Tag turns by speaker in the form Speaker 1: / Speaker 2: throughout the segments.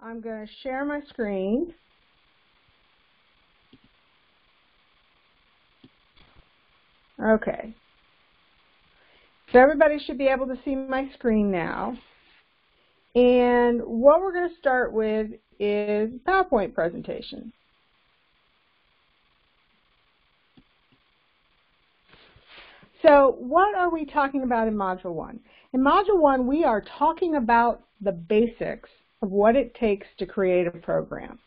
Speaker 1: I'm going to share my screen. Okay. So everybody should be able to see my screen now. And what we're going to start with is PowerPoint presentation. So what are we talking about in Module 1? In Module 1, we are talking about the basics of what it takes to create a program.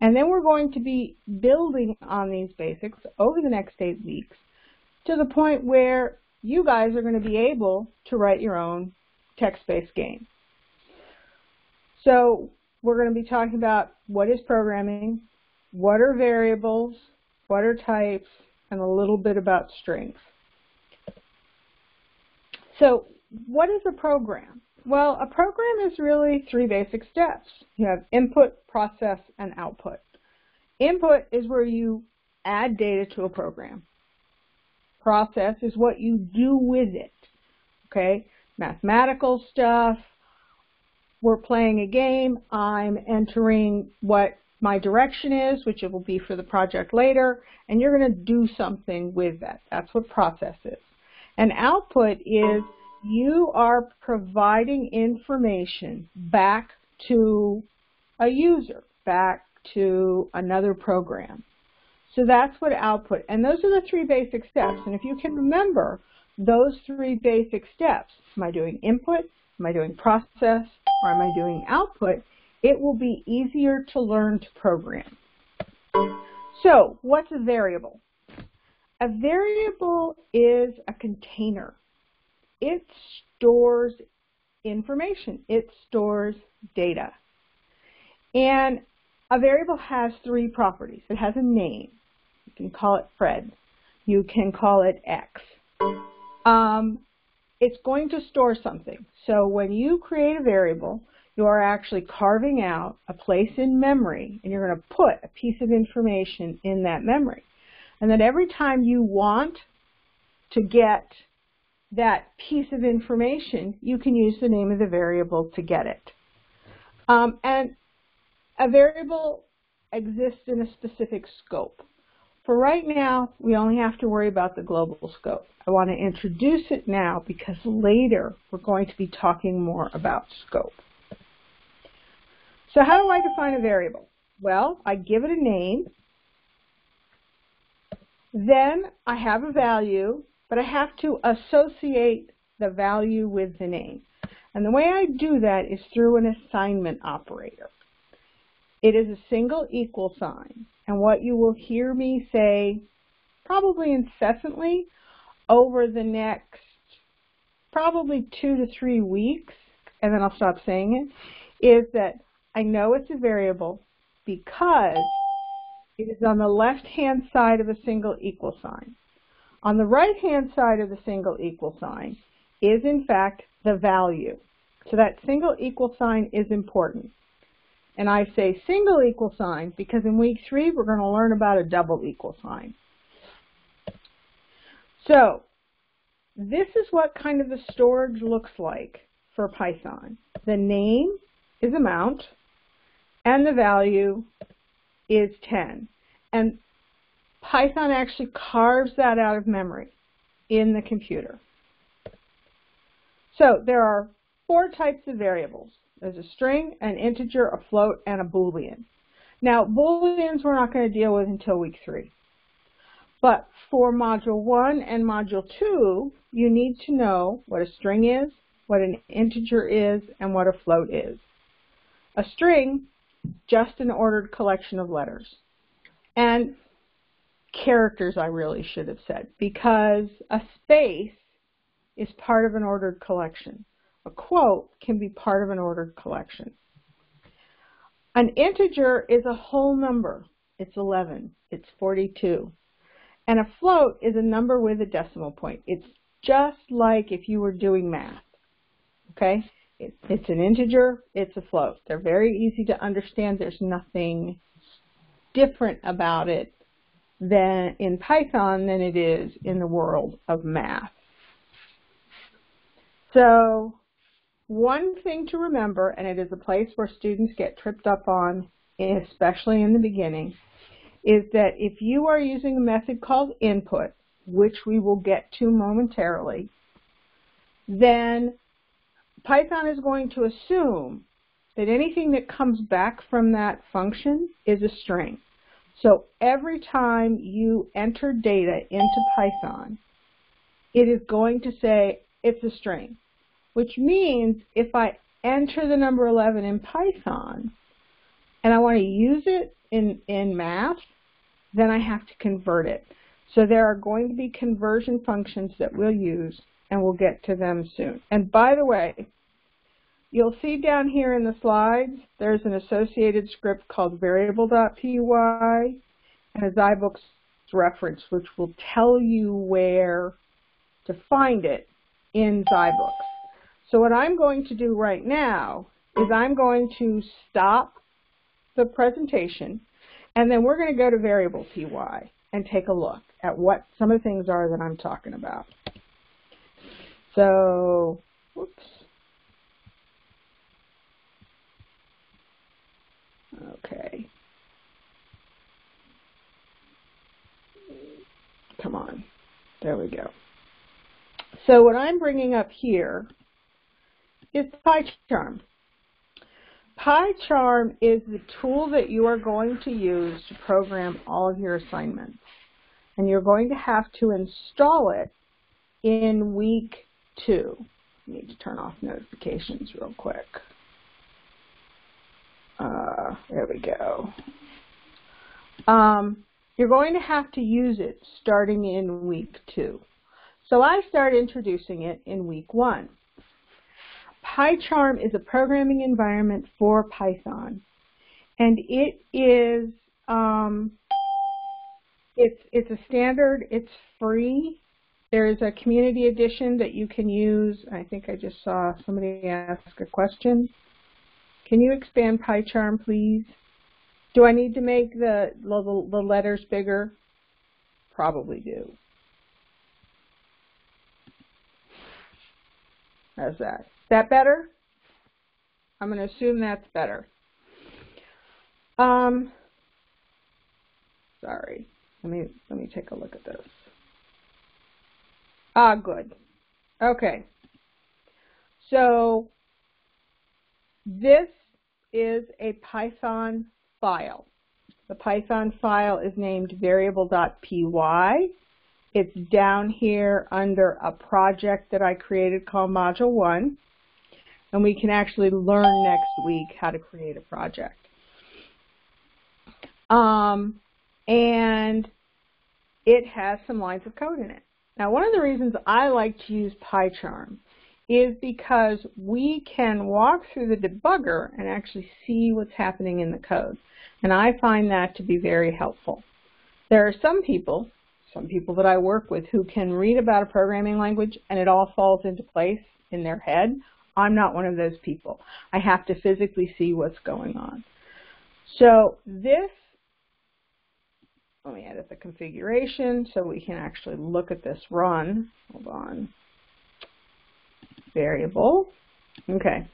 Speaker 1: And then we're going to be building on these basics over the next eight weeks to the point where you guys are going to be able to write your own text-based game. So we're going to be talking about what is programming, what are variables, what are types, and a little bit about strings. So what is a program? Well, a program is really three basic steps. You have input, process, and output. Input is where you add data to a program. Process is what you do with it. Okay, mathematical stuff. We're playing a game. I'm entering what my direction is, which it will be for the project later, and you're going to do something with that. That's what process is. And output is you are providing information back to a user, back to another program. So that's what output, and those are the three basic steps. And if you can remember those three basic steps, am I doing input, am I doing process, or am I doing output, it will be easier to learn to program. So what's a variable? A variable is a container it stores information. It stores data. And a variable has three properties. It has a name. You can call it Fred. You can call it X. Um, it's going to store something. So when you create a variable, you are actually carving out a place in memory, and you're going to put a piece of information in that memory. And then every time you want to get that piece of information, you can use the name of the variable to get it. Um, and a variable exists in a specific scope. For right now, we only have to worry about the global scope. I want to introduce it now because later we're going to be talking more about scope. So how do I define a variable? Well, I give it a name. Then I have a value but I have to associate the value with the name. And the way I do that is through an assignment operator. It is a single equal sign. And what you will hear me say probably incessantly over the next probably two to three weeks, and then I'll stop saying it, is that I know it's a variable because it is on the left-hand side of a single equal sign. On the right-hand side of the single equal sign is, in fact, the value. So that single equal sign is important. And I say single equal sign because in week three we're going to learn about a double equal sign. So this is what kind of the storage looks like for Python. The name is amount and the value is 10. And Python actually carves that out of memory in the computer. So there are four types of variables. There's a string, an integer, a float, and a boolean. Now, booleans we're not going to deal with until week three. But for Module 1 and Module 2, you need to know what a string is, what an integer is, and what a float is. A string, just an ordered collection of letters. And characters I really should have said, because a space is part of an ordered collection. A quote can be part of an ordered collection. An integer is a whole number. It's 11. It's 42. And a float is a number with a decimal point. It's just like if you were doing math. Okay? it's an integer. It's a float. They're very easy to understand. There's nothing different about it than in Python than it is in the world of math. So one thing to remember, and it is a place where students get tripped up on, especially in the beginning, is that if you are using a method called input, which we will get to momentarily, then Python is going to assume that anything that comes back from that function is a string. So every time you enter data into Python, it is going to say it's a string, which means if I enter the number 11 in Python and I want to use it in, in math, then I have to convert it. So there are going to be conversion functions that we'll use, and we'll get to them soon. And by the way, you'll see down here in the slides, there's an associated script called variable.py and a Zybooks reference, which will tell you where to find it in Zybooks. So what I'm going to do right now is I'm going to stop the presentation, and then we're going to go to variable py and take a look at what some of the things are that I'm talking about. So, whoops. Okay. Come on. There we go. So what I'm bringing up here is PyCharm. PyCharm is the tool that you are going to use to program all of your assignments. And you're going to have to install it in week two. I need to turn off notifications real quick. Uh, there we go. Um, you're going to have to use it starting in week two. So I start introducing it in week one. PyCharm is a programming environment for Python, and it is um, it's it's a standard. It's free. There is a community edition that you can use. I think I just saw somebody ask a question. Can you expand Pie PyCharm, please? Do I need to make the, the, the letters bigger? Probably do. How's that? Is that better? I'm going to assume that's better. Um, sorry. Let me let me take a look at this. Ah, good. Okay. So this is a Python file. The Python file is named variable.py. It's down here under a project that I created called Module 1. And we can actually learn next week how to create a project. Um, and it has some lines of code in it. Now, one of the reasons I like to use PyCharm is because we can walk through the debugger and actually see what's happening in the code. And I find that to be very helpful. There are some people, some people that I work with, who can read about a programming language and it all falls into place in their head. I'm not one of those people. I have to physically see what's going on. So this, let me edit the configuration so we can actually look at this run. Hold on variable. Okay.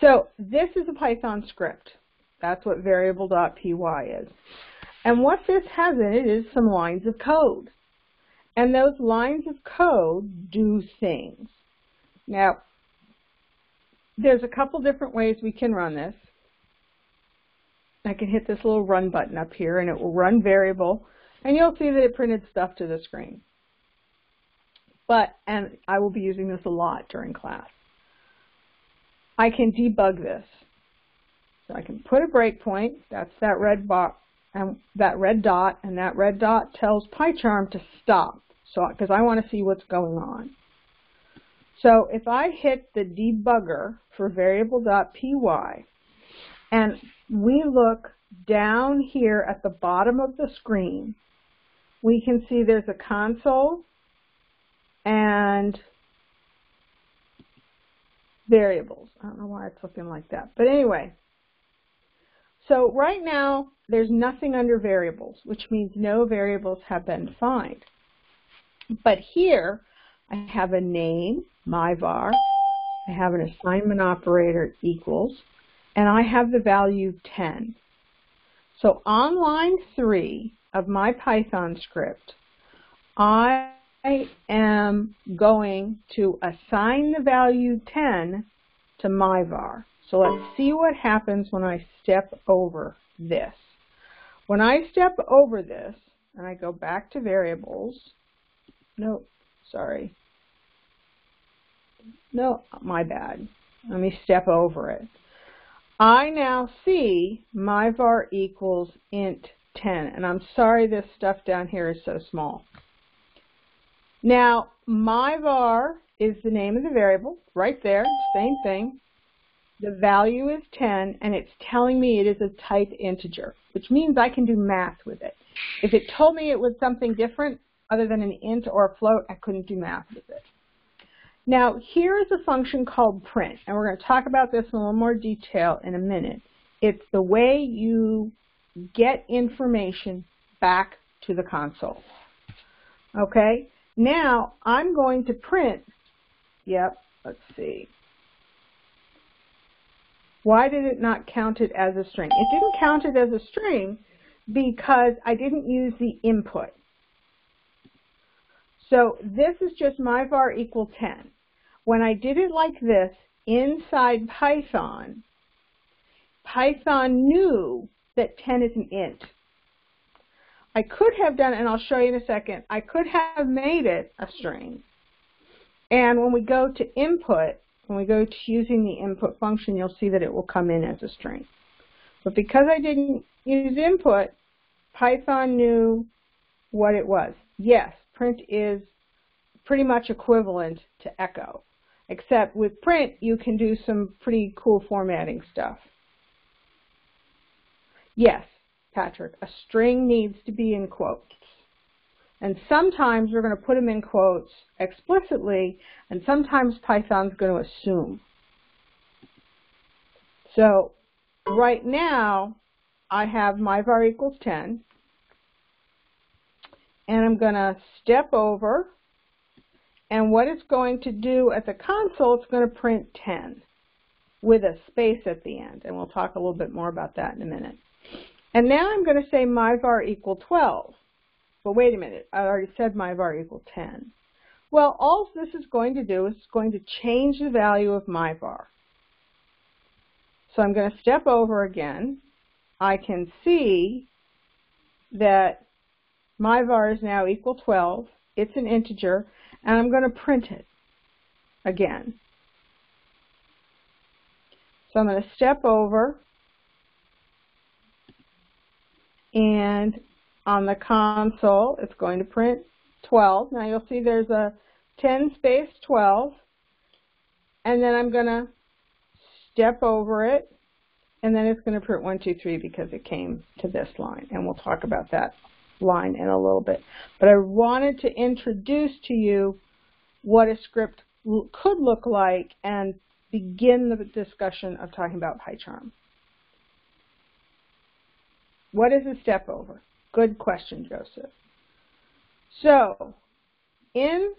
Speaker 1: So this is a Python script. That's what variable.py is. And what this has in it is some lines of code. And those lines of code do things. Now, there's a couple different ways we can run this. I can hit this little run button up here and it will run variable and you'll see that it printed stuff to the screen. But, and I will be using this a lot during class, I can debug this. So I can put a breakpoint, that's that red box, and that red dot, and that red dot tells PyCharm to stop, so because I want to see what's going on. So if I hit the debugger for variable.py, and we look down here at the bottom of the screen, we can see there's a console and variables. I don't know why it's looking like that. But anyway, so right now there's nothing under variables, which means no variables have been defined. But here I have a name, my var, I have an assignment operator equals, and I have the value 10. So on line 3 of my Python script, I am going to assign the value 10 to my var. So let's see what happens when I step over this. When I step over this, and I go back to variables, no, sorry. No, my bad. Let me step over it. I now see my var equals int 10, and I'm sorry this stuff down here is so small. Now, my var is the name of the variable, right there, same thing. The value is 10, and it's telling me it is a type integer, which means I can do math with it. If it told me it was something different other than an int or a float, I couldn't do math with it. Now, here is a function called print, and we're going to talk about this in a little more detail in a minute. It's the way you get information back to the console. Okay, now I'm going to print, yep, let's see. Why did it not count it as a string? It didn't count it as a string because I didn't use the input. So this is just my var equal 10. When I did it like this inside Python, Python knew that 10 is an int. I could have done, and I'll show you in a second, I could have made it a string. And when we go to input, when we go to using the input function, you'll see that it will come in as a string. But because I didn't use input, Python knew what it was. Yes, print is pretty much equivalent to echo, except with print you can do some pretty cool formatting stuff. Yes, Patrick, a string needs to be in quotes. And sometimes we're going to put them in quotes explicitly, and sometimes Python's going to assume. So right now, I have my var equals 10, and I'm going to step over, and what it's going to do at the console, it's going to print 10 with a space at the end, and we'll talk a little bit more about that in a minute. And now I'm going to say my var equal 12. But wait a minute, I already said my var equal 10. Well, all this is going to do is going to change the value of my var. So I'm going to step over again. I can see that my var is now equal 12. It's an integer, and I'm going to print it again. So I'm going to step over, and on the console, it's going to print 12. Now you'll see there's a 10 space 12. And then I'm going to step over it. And then it's going to print 1, 2, 3 because it came to this line. And we'll talk about that line in a little bit. But I wanted to introduce to you what a script could look like and begin the discussion of talking about PyCharm. What is a step over? Good question, Joseph. So, in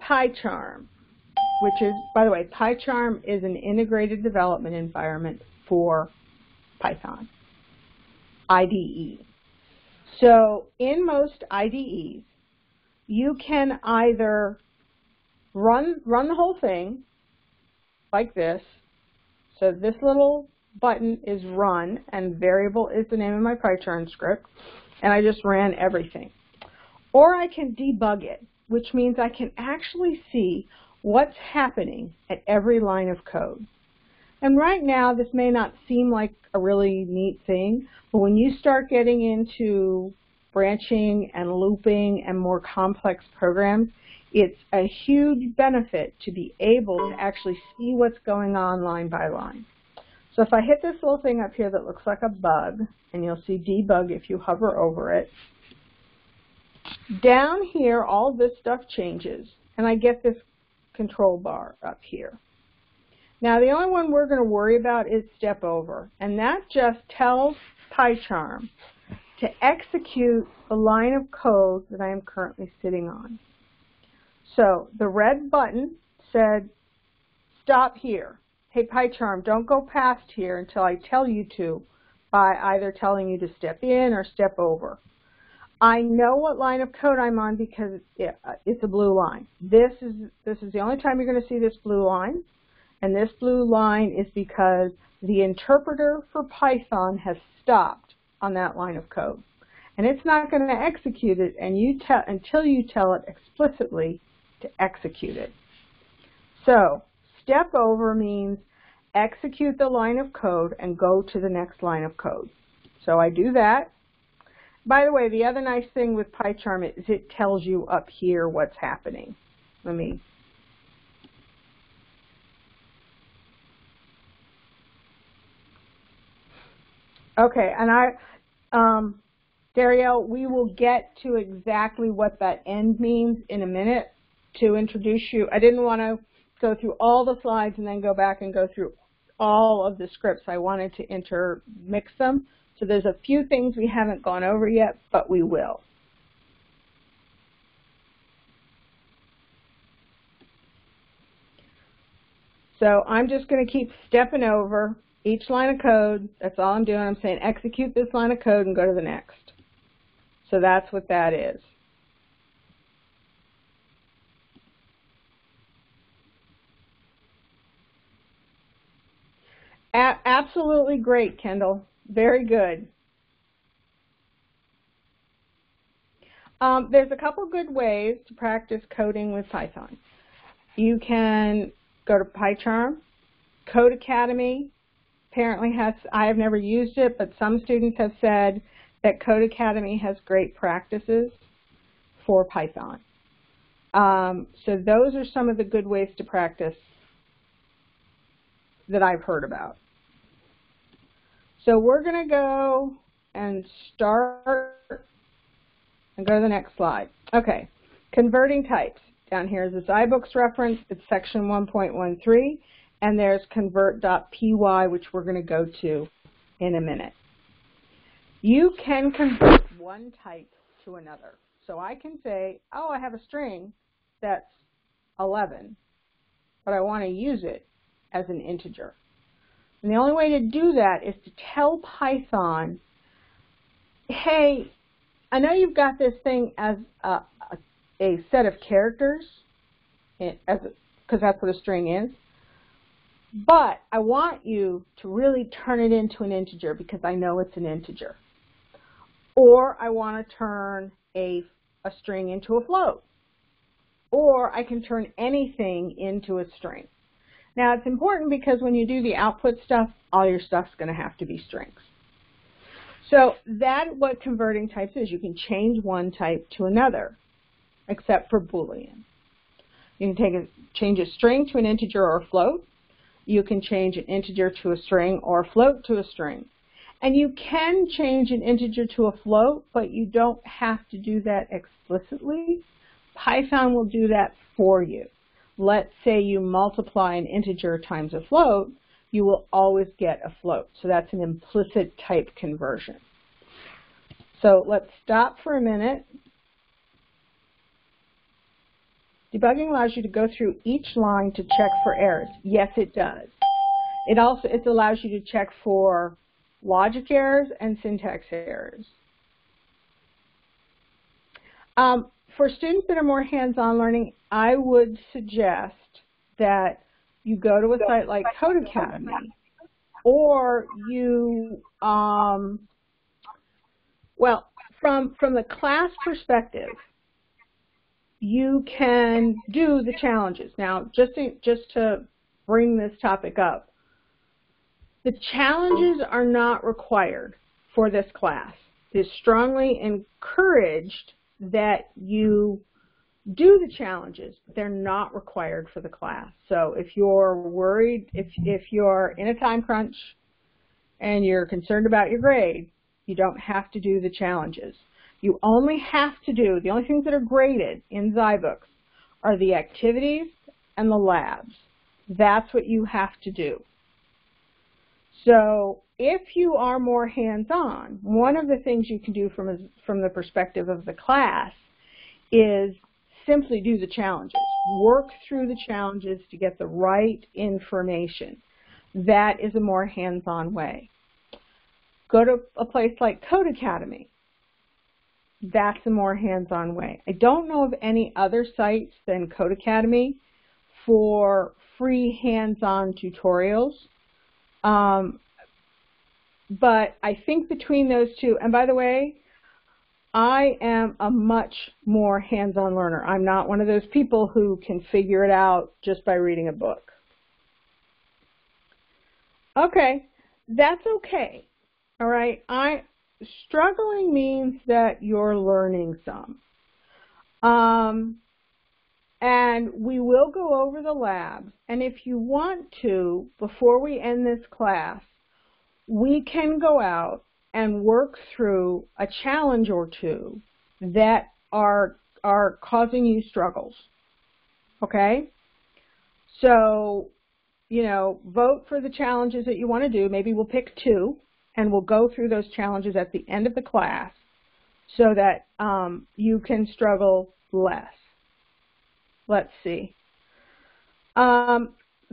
Speaker 1: PyCharm, which is, by the way, PyCharm is an integrated development environment for Python, IDE. So in most IDEs, you can either run, run the whole thing like this. So this little button is run, and variable is the name of my PyCharm script and I just ran everything. Or I can debug it, which means I can actually see what's happening at every line of code. And right now, this may not seem like a really neat thing, but when you start getting into branching and looping and more complex programs, it's a huge benefit to be able to actually see what's going on line by line. So if I hit this little thing up here that looks like a bug, and you'll see debug if you hover over it, down here all this stuff changes, and I get this control bar up here. Now the only one we're going to worry about is step over, and that just tells PyCharm to execute the line of code that I am currently sitting on. So the red button said stop here. Hey, PyCharm, don't go past here until I tell you to by either telling you to step in or step over. I know what line of code I'm on because uh, it's a blue line. This is, this is the only time you're going to see this blue line. And this blue line is because the interpreter for Python has stopped on that line of code. And it's not going to execute it and you until you tell it explicitly to execute it. So step over means execute the line of code and go to the next line of code. So I do that. By the way, the other nice thing with PyCharm is it tells you up here what's happening. Let me Okay, and I, um, we will get to exactly what that end means in a minute to introduce you. I didn't want to go through all the slides and then go back and go through all of the scripts. I wanted to intermix them. So there's a few things we haven't gone over yet, but we will. So I'm just going to keep stepping over each line of code. That's all I'm doing. I'm saying execute this line of code and go to the next. So that's what that is. A absolutely great, Kendall. Very good. Um, there's a couple good ways to practice coding with Python. You can go to PyCharm, Codecademy. apparently has, I have never used it, but some students have said that Codecademy has great practices for Python. Um, so those are some of the good ways to practice that I've heard about. So we're going to go and start and go to the next slide. Okay, converting types. Down here is this Zybooks reference. It's section 1.13, and there's convert.py, which we're going to go to in a minute. You can convert one type to another. So I can say, oh, I have a string that's 11, but I want to use it as an integer. And the only way to do that is to tell Python, hey, I know you've got this thing as a, a, a set of characters, eh, because that's what a string is, but I want you to really turn it into an integer because I know it's an integer. Or I want to turn a, a string into a float. Or I can turn anything into a string. Now it's important because when you do the output stuff, all your stuff's going to have to be strings. So that what converting types is. You can change one type to another, except for Boolean. You can take a, change a string to an integer or a float. You can change an integer to a string or a float to a string. And you can change an integer to a float, but you don't have to do that explicitly. Python will do that for you let's say you multiply an integer times a float, you will always get a float. So that's an implicit type conversion. So let's stop for a minute. Debugging allows you to go through each line to check for errors. Yes, it does. It also it allows you to check for logic errors and syntax errors. Um, for students that are more hands-on learning, I would suggest that you go to a site like Codecademy or you, um, well, from, from the class perspective, you can do the challenges. Now, just to, just to bring this topic up, the challenges are not required for this class. It is strongly encouraged that you do the challenges, but they're not required for the class. So if you're worried, if, if you're in a time crunch and you're concerned about your grade, you don't have to do the challenges. You only have to do, the only things that are graded in Zybooks are the activities and the labs. That's what you have to do. So if you are more hands-on, one of the things you can do from, a, from the perspective of the class is simply do the challenges. Work through the challenges to get the right information. That is a more hands-on way. Go to a place like Codecademy. That's a more hands-on way. I don't know of any other sites than Codecademy for free hands-on tutorials. Um, but I think between those two, and by the way, I am a much more hands-on learner. I'm not one of those people who can figure it out just by reading a book. Okay, that's okay. All right, I struggling means that you're learning some. Um, and we will go over the labs. And if you want to, before we end this class, we can go out and work through a challenge or two that are are causing you struggles. Okay? So, you know, vote for the challenges that you want to do. Maybe we'll pick two and we'll go through those challenges at the end of the class so that um, you can struggle less. Let's see. Um,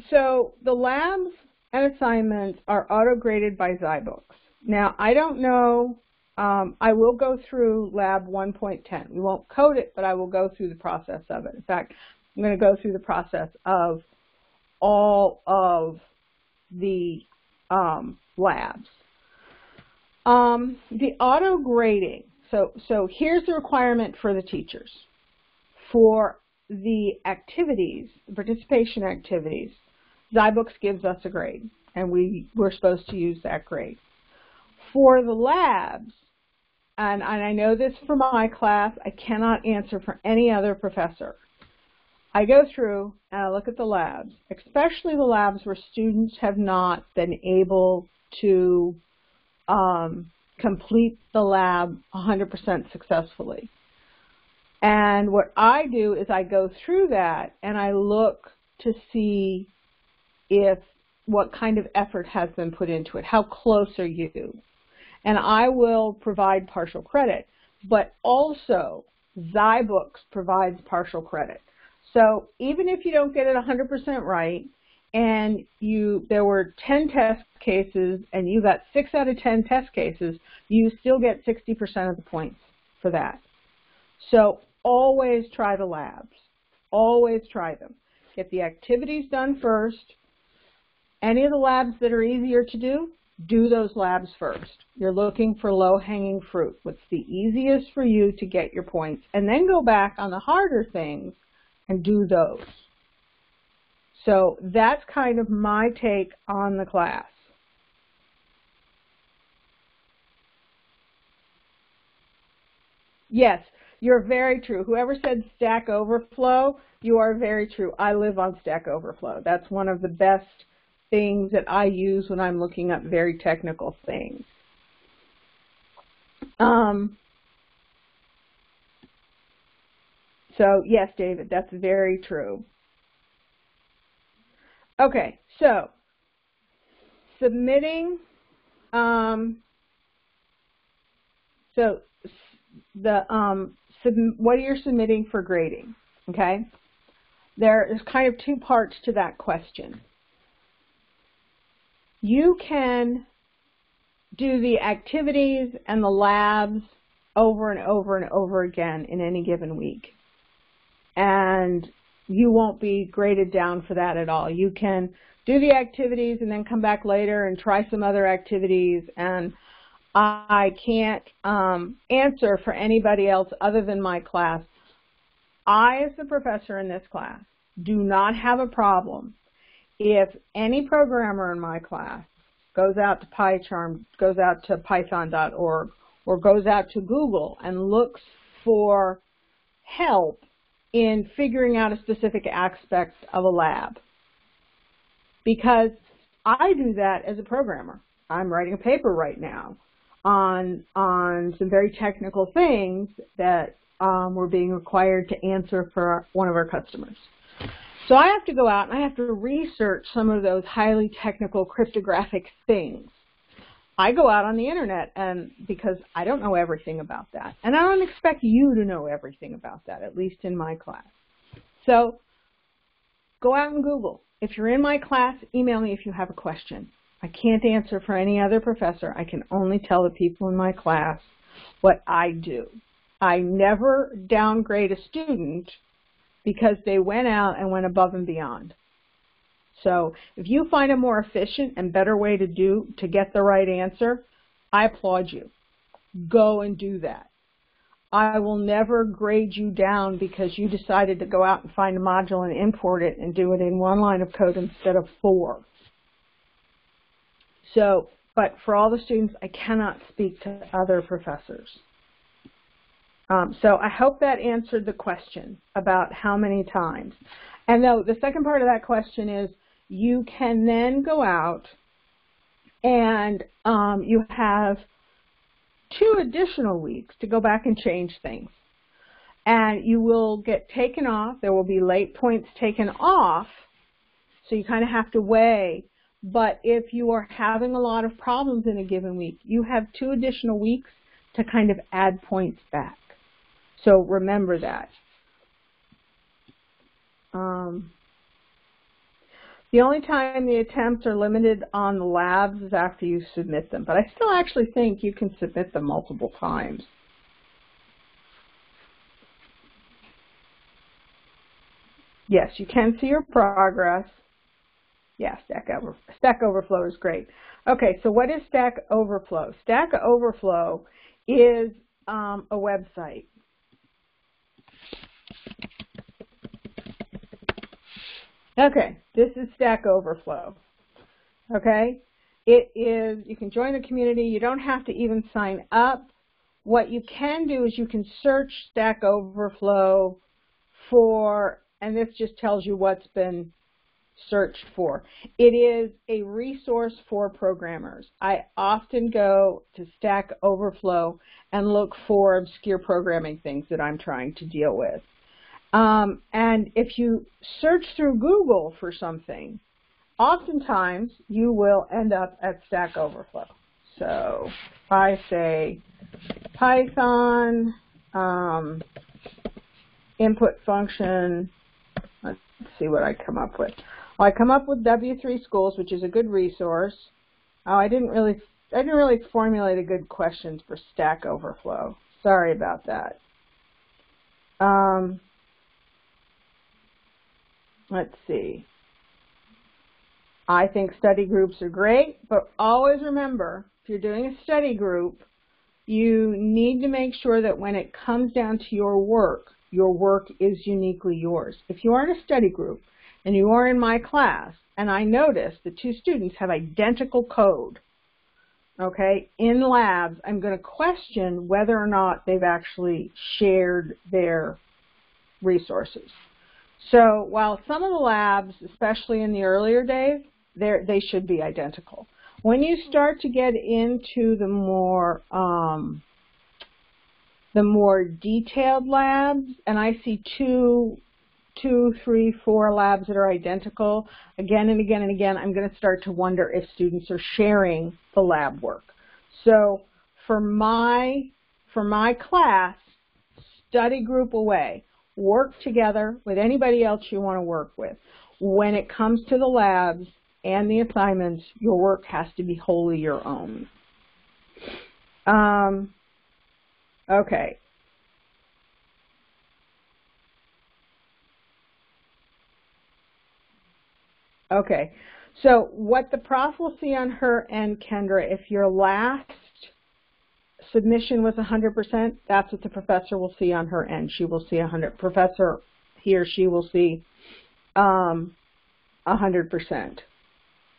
Speaker 1: so the labs assignments are auto-graded by Zybooks. Now, I don't know, um, I will go through lab 1.10. We won't code it, but I will go through the process of it. In fact, I'm going to go through the process of all of the um, labs. Um, the auto grading. So, so here's the requirement for the teachers. For the activities, the participation activities, Zybooks gives us a grade, and we, we're supposed to use that grade. For the labs, and, and I know this for my class, I cannot answer for any other professor. I go through and I look at the labs, especially the labs where students have not been able to um, complete the lab 100% successfully. And what I do is I go through that and I look to see if what kind of effort has been put into it. How close are you? and I will provide partial credit. But also, Zybooks provides partial credit. So even if you don't get it 100% right, and you there were 10 test cases and you got 6 out of 10 test cases, you still get 60% of the points for that. So always try the labs. Always try them. Get the activities done first. Any of the labs that are easier to do, do those labs first. You're looking for low-hanging fruit. What's the easiest for you to get your points? And then go back on the harder things and do those. So that's kind of my take on the class. Yes, you're very true. Whoever said Stack Overflow, you are very true. I live on Stack Overflow. That's one of the best things that I use when I'm looking up very technical things. Um, so yes, David, that's very true. Okay, so submitting, um, so the um, sub, what are you're submitting for grading, okay? There is kind of two parts to that question you can do the activities and the labs over and over and over again in any given week. And you won't be graded down for that at all. You can do the activities and then come back later and try some other activities. And I can't um, answer for anybody else other than my class. I, as the professor in this class, do not have a problem if any programmer in my class goes out to PyCharm, goes out to python.org, or goes out to Google and looks for help in figuring out a specific aspect of a lab. Because I do that as a programmer. I'm writing a paper right now on, on some very technical things that um, we're being required to answer for one of our customers. So I have to go out and I have to research some of those highly technical cryptographic things. I go out on the internet and because I don't know everything about that. And I don't expect you to know everything about that, at least in my class. So go out and Google. If you're in my class, email me if you have a question. I can't answer for any other professor. I can only tell the people in my class what I do. I never downgrade a student because they went out and went above and beyond. So if you find a more efficient and better way to do to get the right answer, I applaud you. Go and do that. I will never grade you down because you decided to go out and find a module and import it and do it in one line of code instead of four. So, but for all the students, I cannot speak to other professors. Um, so I hope that answered the question about how many times. And though the second part of that question is, you can then go out and um, you have two additional weeks to go back and change things. And you will get taken off. There will be late points taken off. So you kind of have to weigh. But if you are having a lot of problems in a given week, you have two additional weeks to kind of add points back. So remember that. Um, the only time the attempts are limited on the labs is after you submit them, but I still actually think you can submit them multiple times. Yes, you can see your progress. Yeah, Stack, Over Stack Overflow is great. Okay, so what is Stack Overflow? Stack Overflow is um, a website. Okay, this is Stack Overflow. Okay, it is, you can join the community. You don't have to even sign up. What you can do is you can search Stack Overflow for, and this just tells you what's been searched for. It is a resource for programmers. I often go to Stack Overflow and look for obscure programming things that I'm trying to deal with. Um, and if you search through Google for something, oftentimes you will end up at Stack Overflow. So I say Python um, input function, let's see what I come up with. Well, I come up with W3 Schools, which is a good resource. Oh, I didn't really, I didn't really formulate a good question for Stack Overflow. Sorry about that. Um, Let's see. I think study groups are great, but always remember, if you're doing a study group, you need to make sure that when it comes down to your work, your work is uniquely yours. If you are in a study group and you are in my class, and I notice the two students have identical code, okay, in labs, I'm going to question whether or not they've actually shared their resources. So while some of the labs, especially in the earlier days, they should be identical. When you start to get into the more um, the more detailed labs, and I see two, two, three, four labs that are identical again and again and again, I'm going to start to wonder if students are sharing the lab work. So for my for my class, study group away work together with anybody else you want to work with. When it comes to the labs and the assignments, your work has to be wholly your own. Um, okay. Okay, so what the prof will see on her and Kendra, if your last submission was 100%, that's what the professor will see on her end. She will see 100. Professor, he or she will see um, 100%.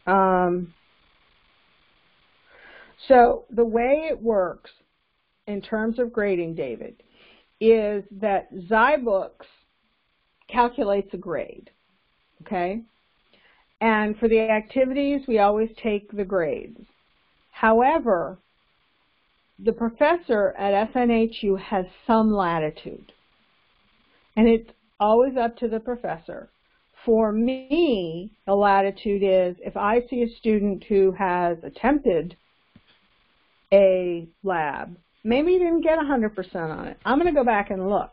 Speaker 1: Um, so the way it works in terms of grading, David, is that Zybooks calculates a grade, okay? And for the activities, we always take the grades. However, the professor at SNHU has some latitude. And it's always up to the professor. For me, the latitude is if I see a student who has attempted a lab. Maybe you didn't get 100% on it. I'm going to go back and look.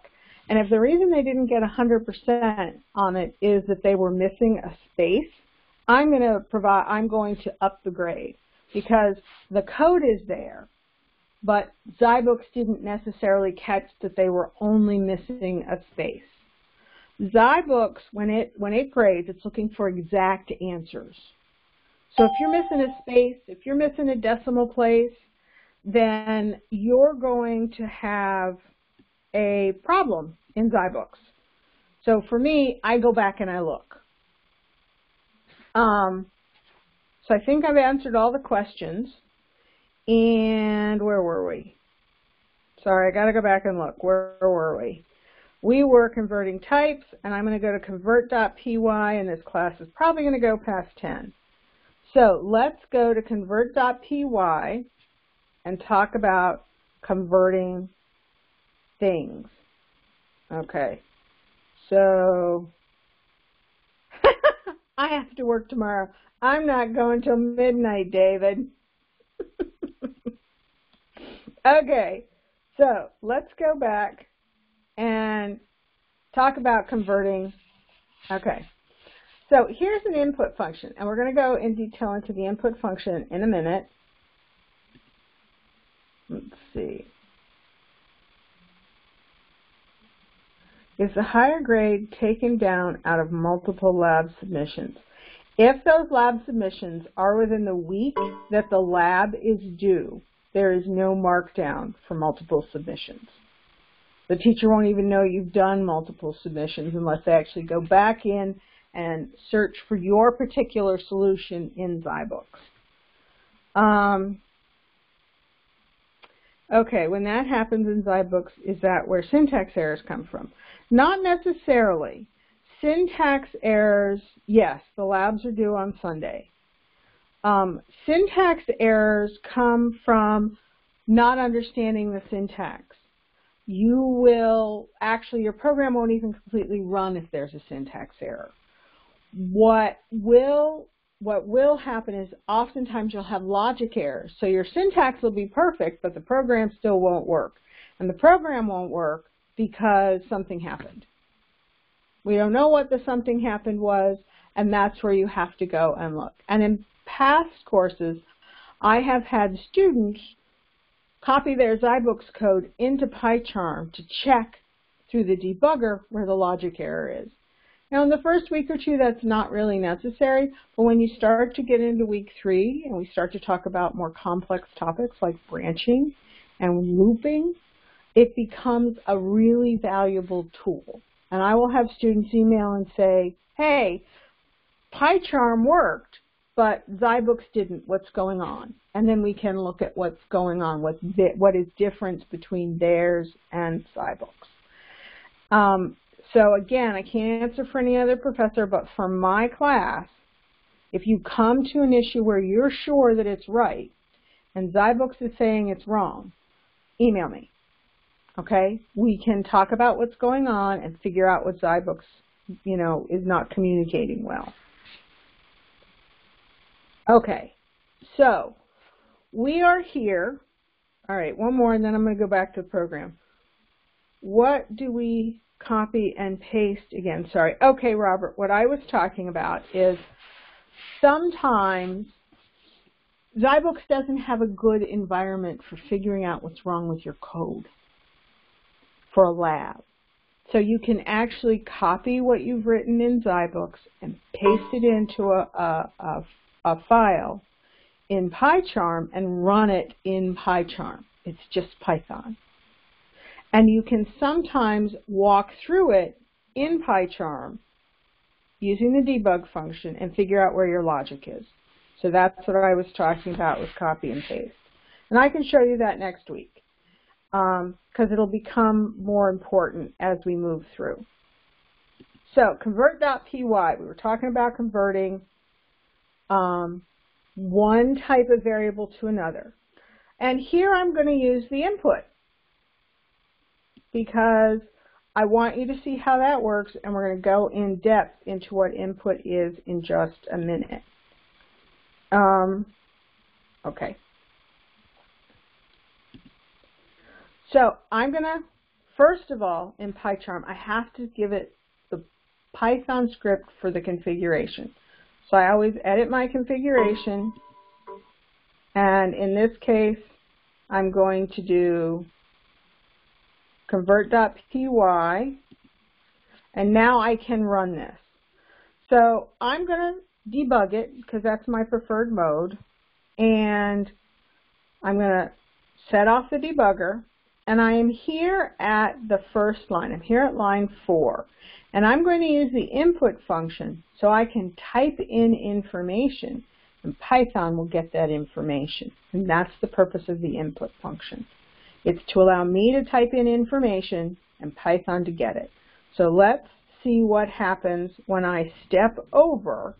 Speaker 1: And if the reason they didn't get 100% on it is that they were missing a space, I'm going to provide, I'm going to up the grade because the code is there, but Zybooks didn't necessarily catch that they were only missing a space. Zybooks, when it, when it grades, it's looking for exact answers. So if you're missing a space, if you're missing a decimal place, then you're going to have a problem in Zybooks. So for me, I go back and I look. Um, so I think I've answered all the questions. And where were we? Sorry, I got to go back and look. Where were we? We were converting types, and I'm going to go to convert.py, and this class is probably going to go past 10. So let's go to convert.py and talk about converting things. Okay, so I have to work tomorrow. I'm not going till midnight, David. Okay, so let's go back and talk about converting. Okay, so here's an input function, and we're going to go in detail into the input function in a minute. Let's see. Is the higher grade taken down out of multiple lab submissions? If those lab submissions are within the week that the lab is due, there is no markdown for multiple submissions. The teacher won't even know you've done multiple submissions unless they actually go back in and search for your particular solution in Zybooks. Um, okay, when that happens in Zybooks, is that where syntax errors come from? Not necessarily. Syntax errors, yes, the labs are due on Sunday. Um, syntax errors come from not understanding the syntax. You will, actually, your program won't even completely run if there's a syntax error. What will what will happen is oftentimes you'll have logic errors. So your syntax will be perfect, but the program still won't work. And the program won't work because something happened. We don't know what the something happened was, and that's where you have to go and look. And in past courses, I have had students copy their Zybooks code into PyCharm to check through the debugger where the logic error is. Now, in the first week or two, that's not really necessary, but when you start to get into week three and we start to talk about more complex topics like branching and looping, it becomes a really valuable tool. And I will have students email and say, hey, PyCharm worked, but Zybooks didn't. What's going on? And then we can look at what's going on, what, what is difference between theirs and Zybooks. Um, so again, I can't answer for any other professor, but for my class, if you come to an issue where you're sure that it's right and Zybooks is saying it's wrong, email me. Okay? We can talk about what's going on and figure out what Zybooks, you know, is not communicating well. Okay. So, we are here. All right, one more and then I'm going to go back to the program. What do we copy and paste again. Sorry. Okay, Robert, what I was talking about is sometimes Zybooks doesn't have a good environment for figuring out what's wrong with your code for a lab. So you can actually copy what you've written in Zybooks and paste it into a, a, a, a file in PyCharm and run it in PyCharm. It's just Python. And you can sometimes walk through it in PyCharm using the debug function and figure out where your logic is. So that's what I was talking about with copy and paste. And I can show you that next week because um, it'll become more important as we move through. So convert.py, we were talking about converting um, one type of variable to another. And here I'm going to use the input because I want you to see how that works, and we're going to go in depth into what input is in just a minute. Um, okay. So I'm going to, first of all, in PyCharm, I have to give it the Python script for the configuration. So I always edit my configuration, and in this case, I'm going to do convert.py, and now I can run this. So I'm going to debug it because that's my preferred mode, and I'm going to set off the debugger, and I am here at the first line. I'm here at line 4. And I'm going to use the input function so I can type in information and Python will get that information. And that's the purpose of the input function. It's to allow me to type in information and Python to get it. So let's see what happens when I step over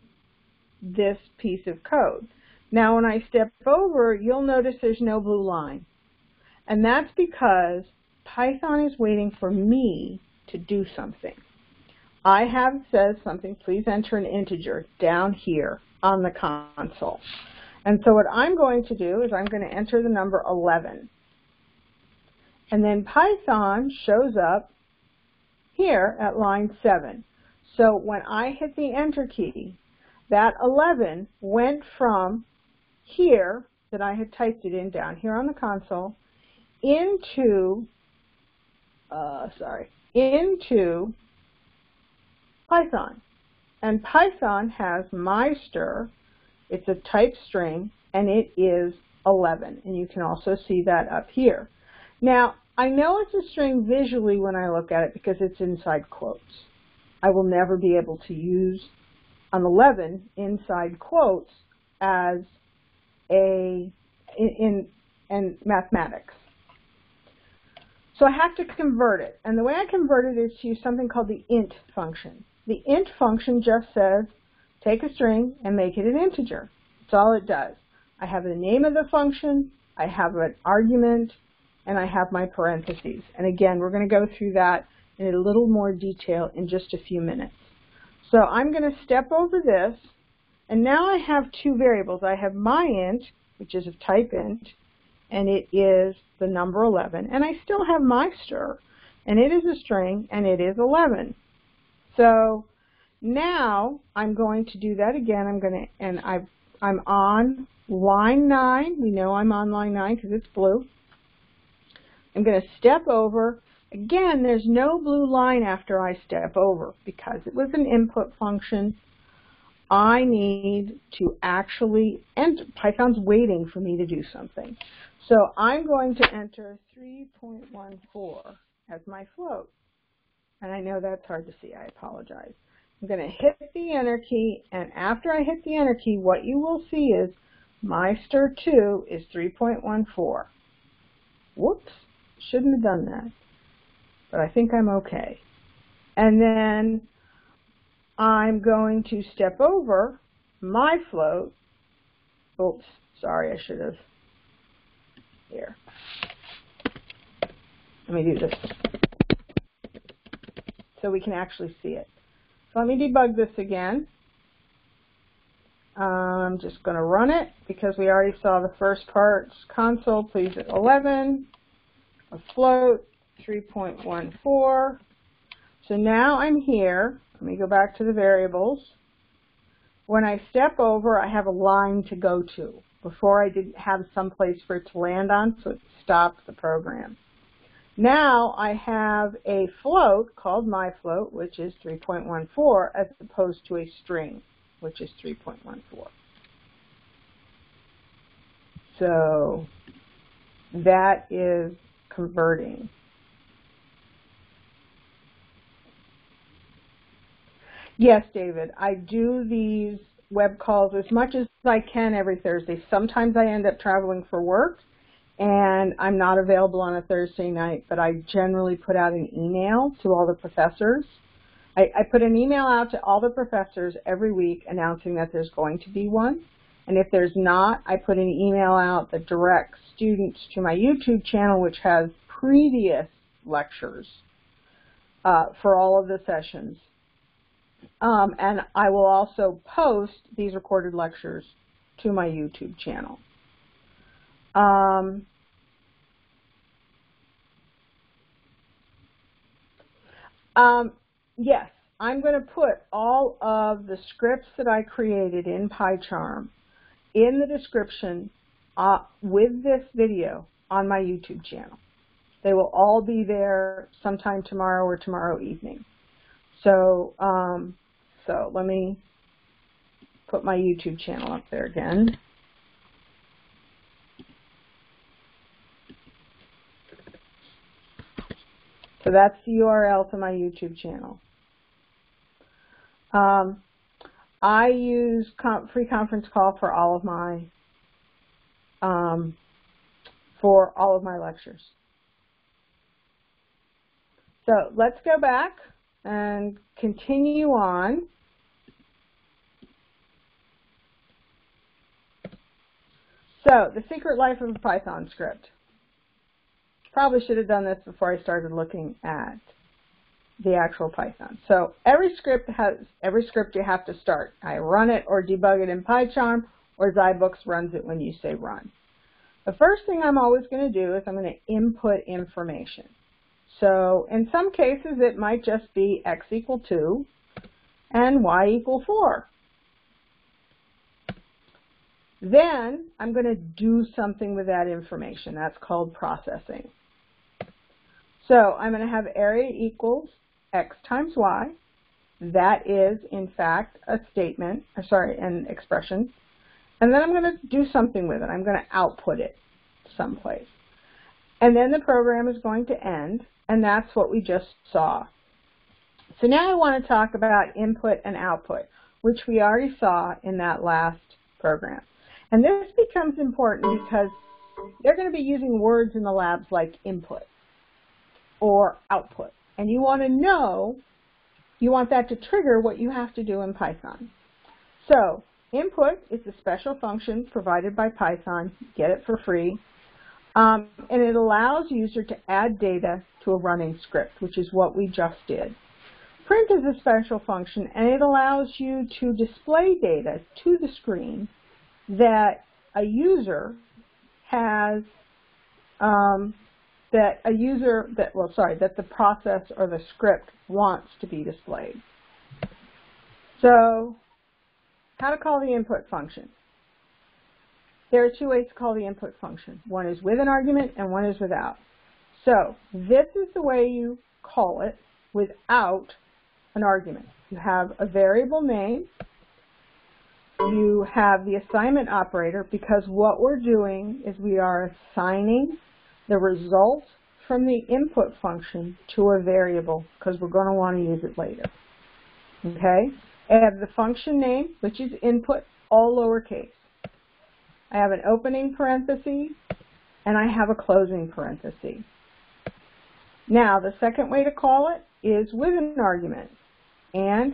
Speaker 1: this piece of code. Now when I step over, you'll notice there's no blue line. And that's because Python is waiting for me to do something. I have says something, please enter an integer down here on the console. And so what I'm going to do is I'm going to enter the number 11. And then Python shows up here at line 7. So when I hit the enter key, that 11 went from here that I had typed it in down here on the console into, uh, sorry, into Python. And Python has myster, it's a type string, and it is 11. And you can also see that up here. Now, I know it's a string visually when I look at it because it's inside quotes. I will never be able to use an 11 inside quotes as a in, in, in mathematics. So I have to convert it. And the way I convert it is to use something called the int function. The int function just says, take a string and make it an integer. That's all it does. I have the name of the function, I have an argument, and I have my parentheses. And again, we're going to go through that in a little more detail in just a few minutes. So I'm going to step over this, and now I have two variables. I have my int, which is of type int, and it is the number 11. And I still have my myster, and it is a string, and it is 11. So now I'm going to do that again. I'm going to, and i I'm on line 9. We know I'm on line 9 because it's blue. I'm going to step over. Again, there's no blue line after I step over because it was an input function. I need to actually enter. Python's waiting for me to do something. So I'm going to enter 3.14 as my float. And I know that's hard to see. I apologize. I'm going to hit the enter key, and after I hit the enter key, what you will see is my stir 2 is 3.14. Whoops, shouldn't have done that. But I think I'm okay. And then I'm going to step over my float. Oops, sorry, I should have. Here. Let me do this so we can actually see it. So let me debug this again. Uh, I'm just going to run it because we already saw the first part. Console, please at 11. A float, 3.14. So now I'm here. Let me go back to the variables. When I step over, I have a line to go to. Before I didn't have some place for it to land on, so it stopped the program. Now I have a float called my float, which is 3.14, as opposed to a string, which is 3.14. So that is converting. Yes, David, I do these web calls as much as I can every Thursday. Sometimes I end up traveling for work, and I'm not available on a Thursday night, but I generally put out an email to all the professors. I, I, put an email out to all the professors every week announcing that there's going to be one. And if there's not, I put an email out that directs students to my YouTube channel, which has previous lectures uh, for all of the sessions. Um, and I will also post these recorded lectures to my YouTube channel. Um, Um, yes, I'm going to put all of the scripts that I created in PyCharm in the description uh, with this video on my YouTube channel. They will all be there sometime tomorrow or tomorrow evening. So, um, so let me put my YouTube channel up there again. So that's the URL to my YouTube channel. Um, I use free conference call for all of my um, for all of my lectures. So let's go back and continue on. So the secret life of a Python script. Probably should have done this before I started looking at the actual Python. So every script has every script you have to start. I run it or debug it in PyCharm or Zybooks runs it when you say run. The first thing I'm always going to do is I'm going to input information. So in some cases it might just be x equal 2 and y equal 4. Then I'm going to do something with that information. That's called processing. So I'm going to have area equals x times y. That is, in fact, a statement, or sorry, an expression. And then I'm going to do something with it. I'm going to output it someplace. And then the program is going to end, and that's what we just saw. So now I want to talk about input and output, which we already saw in that last program. And this becomes important because they're going to be using words in the labs like input or output. And you want to know, you want that to trigger what you have to do in Python. So input is a special function provided by Python. Get it for free. Um, and it allows user to add data to a running script, which is what we just did. Print is a special function, and it allows you to display data to the screen that a user has um, that a user that well sorry that the process or the script wants to be displayed. So how to call the input function. There are two ways to call the input function. One is with an argument and one is without. So this is the way you call it without an argument. You have a variable name, you have the assignment operator because what we're doing is we are assigning the result from the input function to a variable because we're going to want to use it later. Okay? I have the function name, which is input, all lowercase. I have an opening parenthesis, and I have a closing parenthesis. Now, the second way to call it is with an argument. And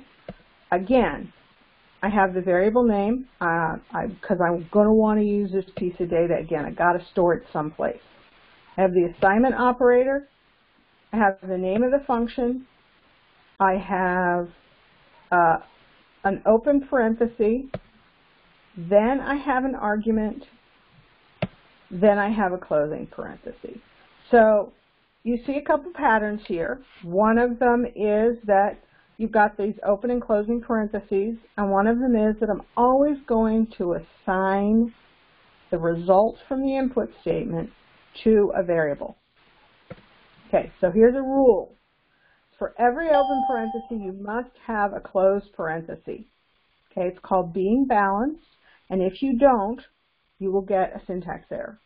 Speaker 1: again, I have the variable name because uh, I'm going to want to use this piece of data again. I've got to store it someplace. I have the assignment operator. I have the name of the function. I have uh, an open parenthesis. Then I have an argument. Then I have a closing parenthesis. So you see a couple patterns here. One of them is that you've got these open and closing parentheses, and one of them is that I'm always going to assign the results from the input statement to a variable. Okay, so here's a rule. For every open parenthesis, you must have a closed parenthesis. Okay, it's called being balanced, and if you don't, you will get a syntax error.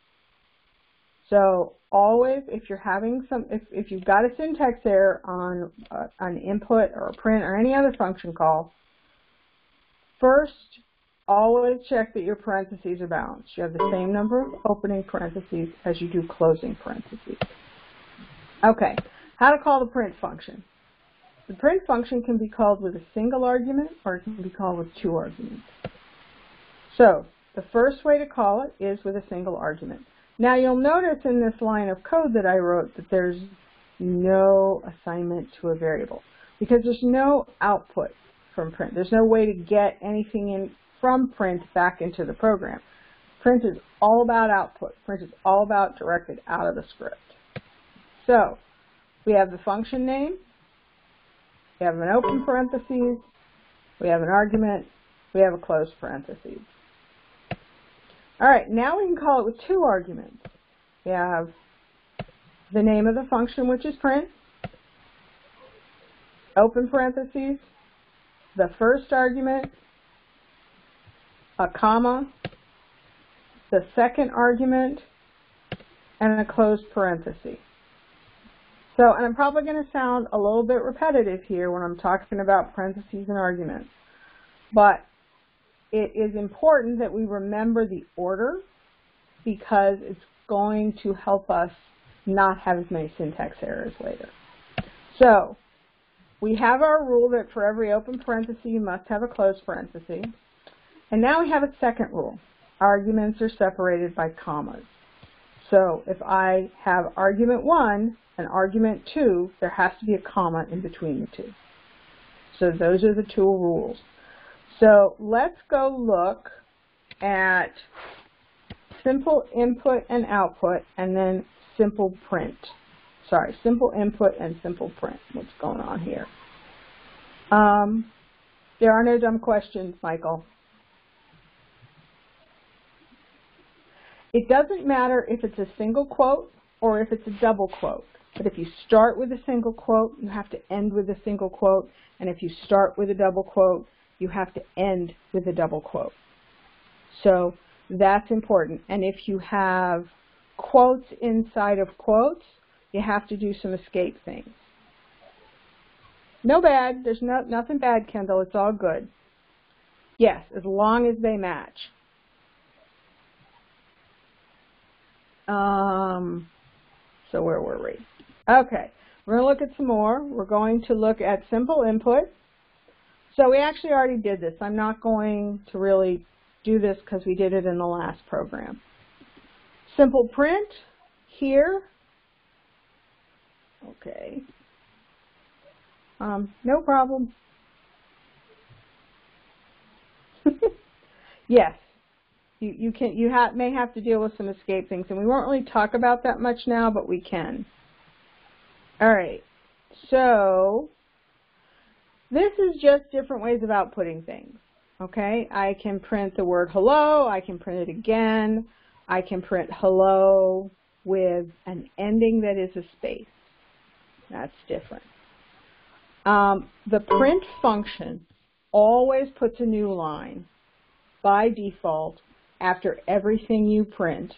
Speaker 1: So always, if you're having some, if, if you've got a syntax error on uh, an input or a print or any other function call, first Always check that your parentheses are balanced. You have the same number of opening parentheses as you do closing parentheses. Okay, how to call the print function. The print function can be called with a single argument or it can be called with two arguments. So, the first way to call it is with a single argument. Now you'll notice in this line of code that I wrote that there's no assignment to a variable because there's no output from print. There's no way to get anything in from print back into the program. Print is all about output. Print is all about directed out of the script. So we have the function name, We have an open parentheses, we have an argument, we have a closed parentheses. All right, now we can call it with two arguments. We have the name of the function, which is print, open parentheses, the first argument, a comma, the second argument, and a closed parenthesis. So, and I'm probably going to sound a little bit repetitive here when I'm talking about parentheses and arguments, but it is important that we remember the order because it's going to help us not have as many syntax errors later. So, we have our rule that for every open parenthesis you must have a closed parenthesis. And now we have a second rule. Arguments are separated by commas. So if I have argument 1 and argument 2, there has to be a comma in between the two. So those are the two rules. So let's go look at simple input and output and then simple print. Sorry, simple input and simple print. What's going on here? Um, there are no dumb questions, Michael. It doesn't matter if it's a single quote or if it's a double quote. But if you start with a single quote, you have to end with a single quote. And if you start with a double quote, you have to end with a double quote. So that's important. And if you have quotes inside of quotes, you have to do some escape things. No bad. There's no, nothing bad, Kendall. It's all good. Yes, as long as they match. Um, so where were we? Okay, we're going to look at some more. We're going to look at simple input. So we actually already did this. I'm not going to really do this because we did it in the last program. Simple print here. Okay. Um, no problem. yes, you, you can you ha may have to deal with some escape things, and we won't really talk about that much now, but we can. All right, so this is just different ways of outputting things. Okay, I can print the word hello, I can print it again, I can print hello with an ending that is a space. That's different. Um, the print function always puts a new line by default after everything you print.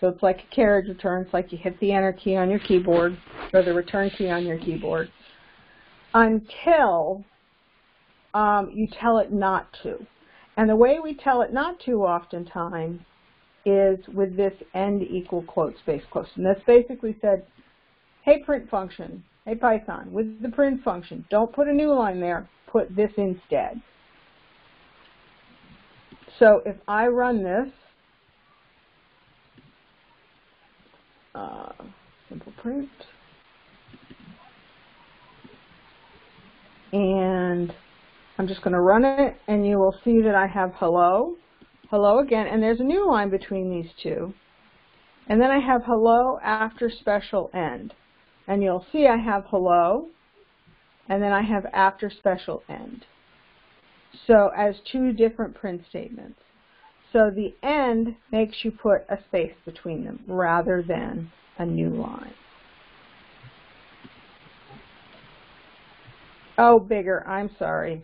Speaker 1: So it's like a carriage return. It's like you hit the enter key on your keyboard or the return key on your keyboard until um, you tell it not to. And the way we tell it not to oftentimes is with this end equal quote space quotes. And this basically said, hey print function, hey Python, with the print function, don't put a new line there, put this instead. So if I run this, uh, simple print, and I'm just going to run it, and you will see that I have hello, hello again, and there's a new line between these two. And then I have hello after special end. And you'll see I have hello, and then I have after special end. So as two different print statements. So the end makes you put a space between them rather than a new line. Oh, bigger. I'm sorry.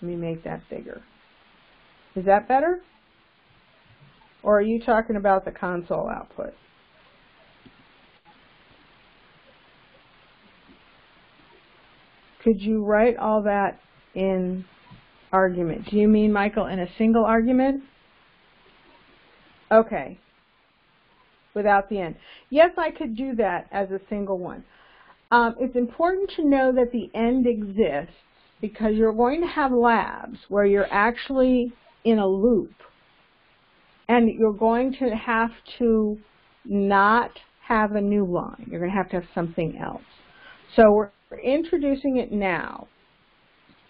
Speaker 1: Let me make that bigger. Is that better? Or are you talking about the console output? Could you write all that in argument? Do you mean, Michael, in a single argument? Okay. Without the end. Yes, I could do that as a single one. Um, it's important to know that the end exists because you're going to have labs where you're actually in a loop and you're going to have to not have a new line. You're going to have to have something else. So we're introducing it now.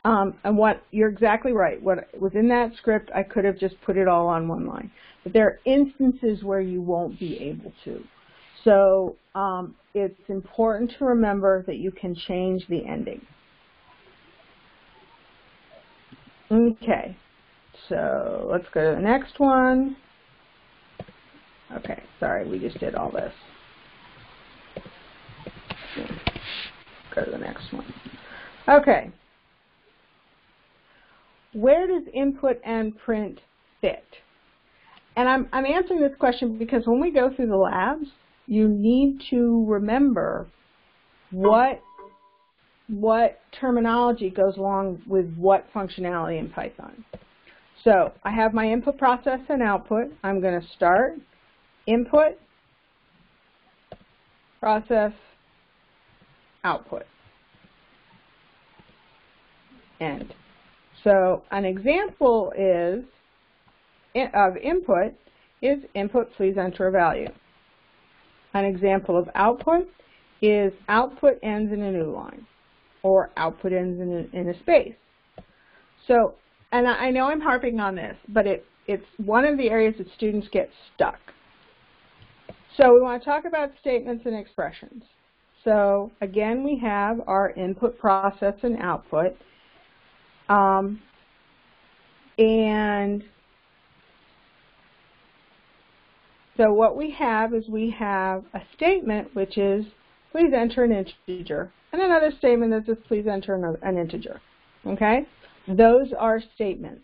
Speaker 1: Um, and what you're exactly right. What within that script, I could have just put it all on one line. But there are instances where you won't be able to. So um, it's important to remember that you can change the ending. Okay, so let's go to the next one. Okay, sorry, we just did all this. Go to the next one. Okay. Where does input and print fit? And I'm, I'm answering this question because when we go through the labs, you need to remember what what terminology goes along with what functionality in Python. So I have my input process and output. I'm going to start input, process, output, end. So an example is of input is input, please enter a value. An example of output is output ends in a new line or output ends in a, in a space. So, and I know I'm harping on this, but it, it's one of the areas that students get stuck. So we want to talk about statements and expressions. So again, we have our input process and output. Um, and so what we have is we have a statement which is please enter an integer and another statement that says please enter an integer. Okay? Those are statements.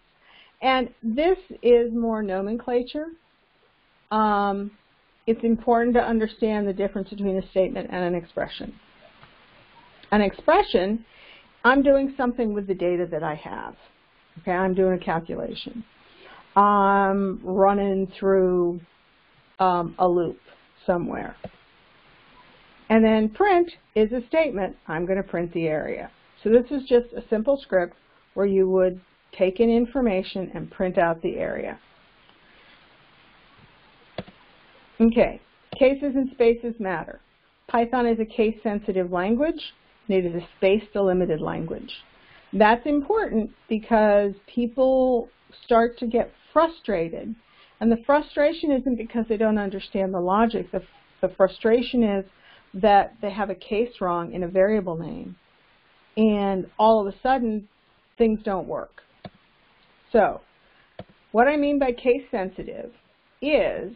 Speaker 1: And this is more nomenclature. Um, it's important to understand the difference between a statement and an expression. An expression, I'm doing something with the data that I have. Okay, I'm doing a calculation. I'm running through um, a loop somewhere. And then print is a statement. I'm going to print the area. So this is just a simple script where you would take in information and print out the area. Okay, cases and spaces matter. Python is a case-sensitive language, and it is a space-delimited language. That's important because people start to get frustrated. And the frustration isn't because they don't understand the logic. The, the frustration is that they have a case wrong in a variable name. And all of a sudden, things don't work. So, what I mean by case sensitive is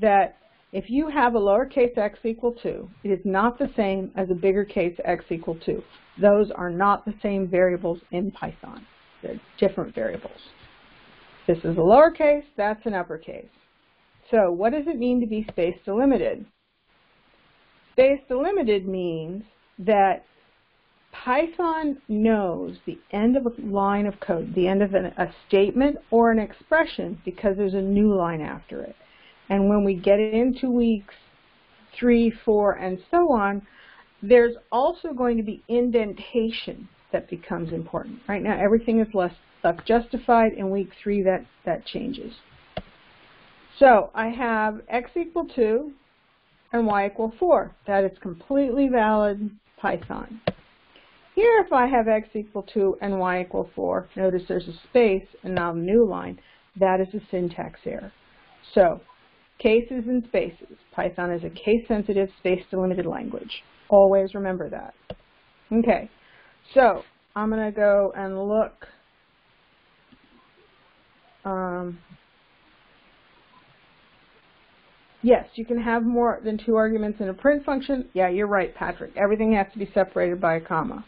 Speaker 1: that if you have a lowercase x equal 2, it is not the same as a bigger case x equal 2. Those are not the same variables in Python. They're different variables. This is a lowercase, that's an uppercase. So what does it mean to be space delimited? Space delimited means that Python knows the end of a line of code, the end of an, a statement or an expression because there's a new line after it. And when we get into weeks three, four, and so on, there's also going to be indentation that becomes important. Right now, everything is less, left justified. In week three, that, that changes. So I have x equal 2 and y equal 4. That is completely valid Python. Here, if I have x equal 2 and y equal 4, notice there's a space and now a new line. That is a syntax error. So Cases and spaces. Python is a case-sensitive, space-delimited language. Always remember that. Okay, so I'm going to go and look. Um, yes, you can have more than two arguments in a print function. Yeah, you're right, Patrick. Everything has to be separated by a comma.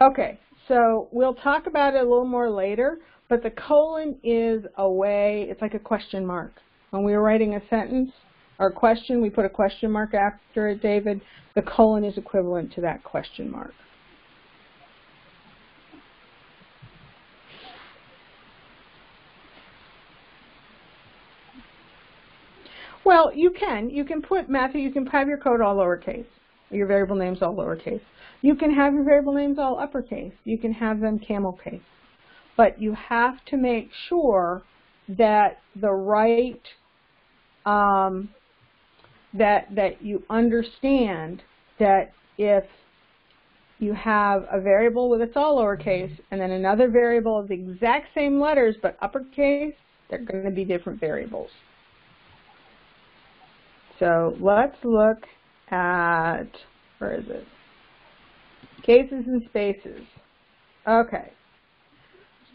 Speaker 1: Okay, so we'll talk about it a little more later, but the colon is a way, it's like a question mark. When we were writing a sentence or a question, we put a question mark after it, David. The colon is equivalent to that question mark. Well, you can. You can put, Matthew, you can have your code all lowercase, your variable names all lowercase. You can have your variable names all uppercase. You can have them camel case. But you have to make sure that the right, um, that, that you understand that if you have a variable with it's all lowercase, and then another variable of the exact same letters but uppercase, they're going to be different variables. So let's look at, where is it? Cases and spaces. Okay.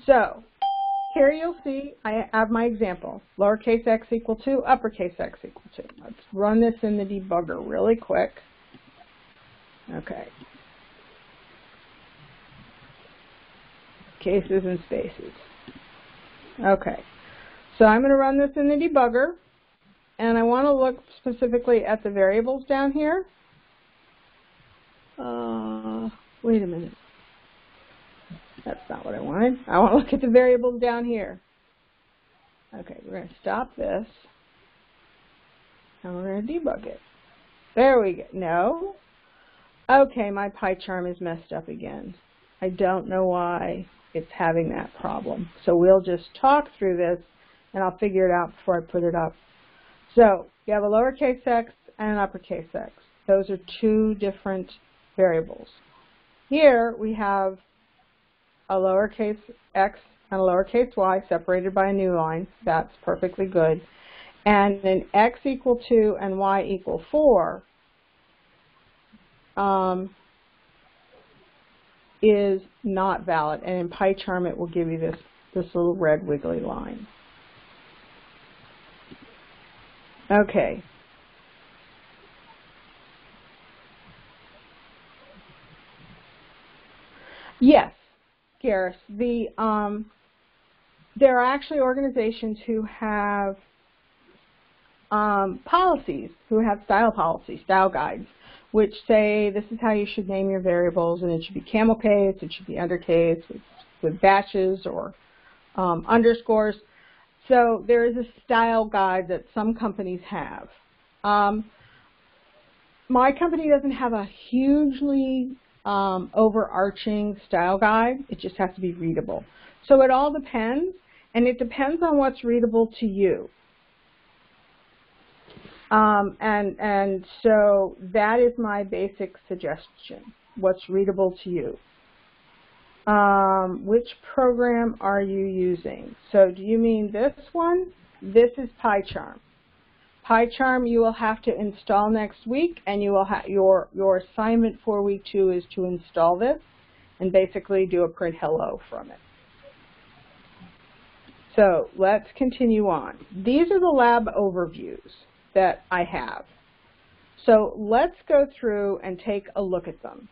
Speaker 1: So here you'll see I have my example. Lowercase x equal to, uppercase x equal to. Let's run this in the debugger really quick. Okay. Cases and spaces. Okay. So I'm going to run this in the debugger, and I want to look specifically at the variables down here. Uh, wait a minute. That's not what I wanted. I want to look at the variables down here. Okay, we're going to stop this, and we're going to debug it. There we go. No. Okay, my PyCharm is messed up again. I don't know why it's having that problem. So we'll just talk through this, and I'll figure it out before I put it up. So you have a lowercase x and an uppercase x. Those are two different variables. Here we have a lowercase x and a lowercase y separated by a new line. That's perfectly good. And an x equal 2 and y equal 4 um, is not valid. And in PyCharm, it will give you this, this little red wiggly line. Okay. Yes, Gareth, the um, there are actually organizations who have um, policies, who have style policies, style guides, which say this is how you should name your variables, and it should be camel case, it should be undercase with, with dashes or um, underscores. So there is a style guide that some companies have. Um, my company doesn't have a hugely um, overarching style guide. It just has to be readable. So it all depends, and it depends on what's readable to you. Um, and, and so that is my basic suggestion, what's readable to you. Um, which program are you using? So do you mean this one? This is PyCharm. PyCharm you will have to install next week, and you will have your your assignment for week two is to install this and basically do a print hello from it. So let's continue on. These are the lab overviews that I have. So let's go through and take a look at them.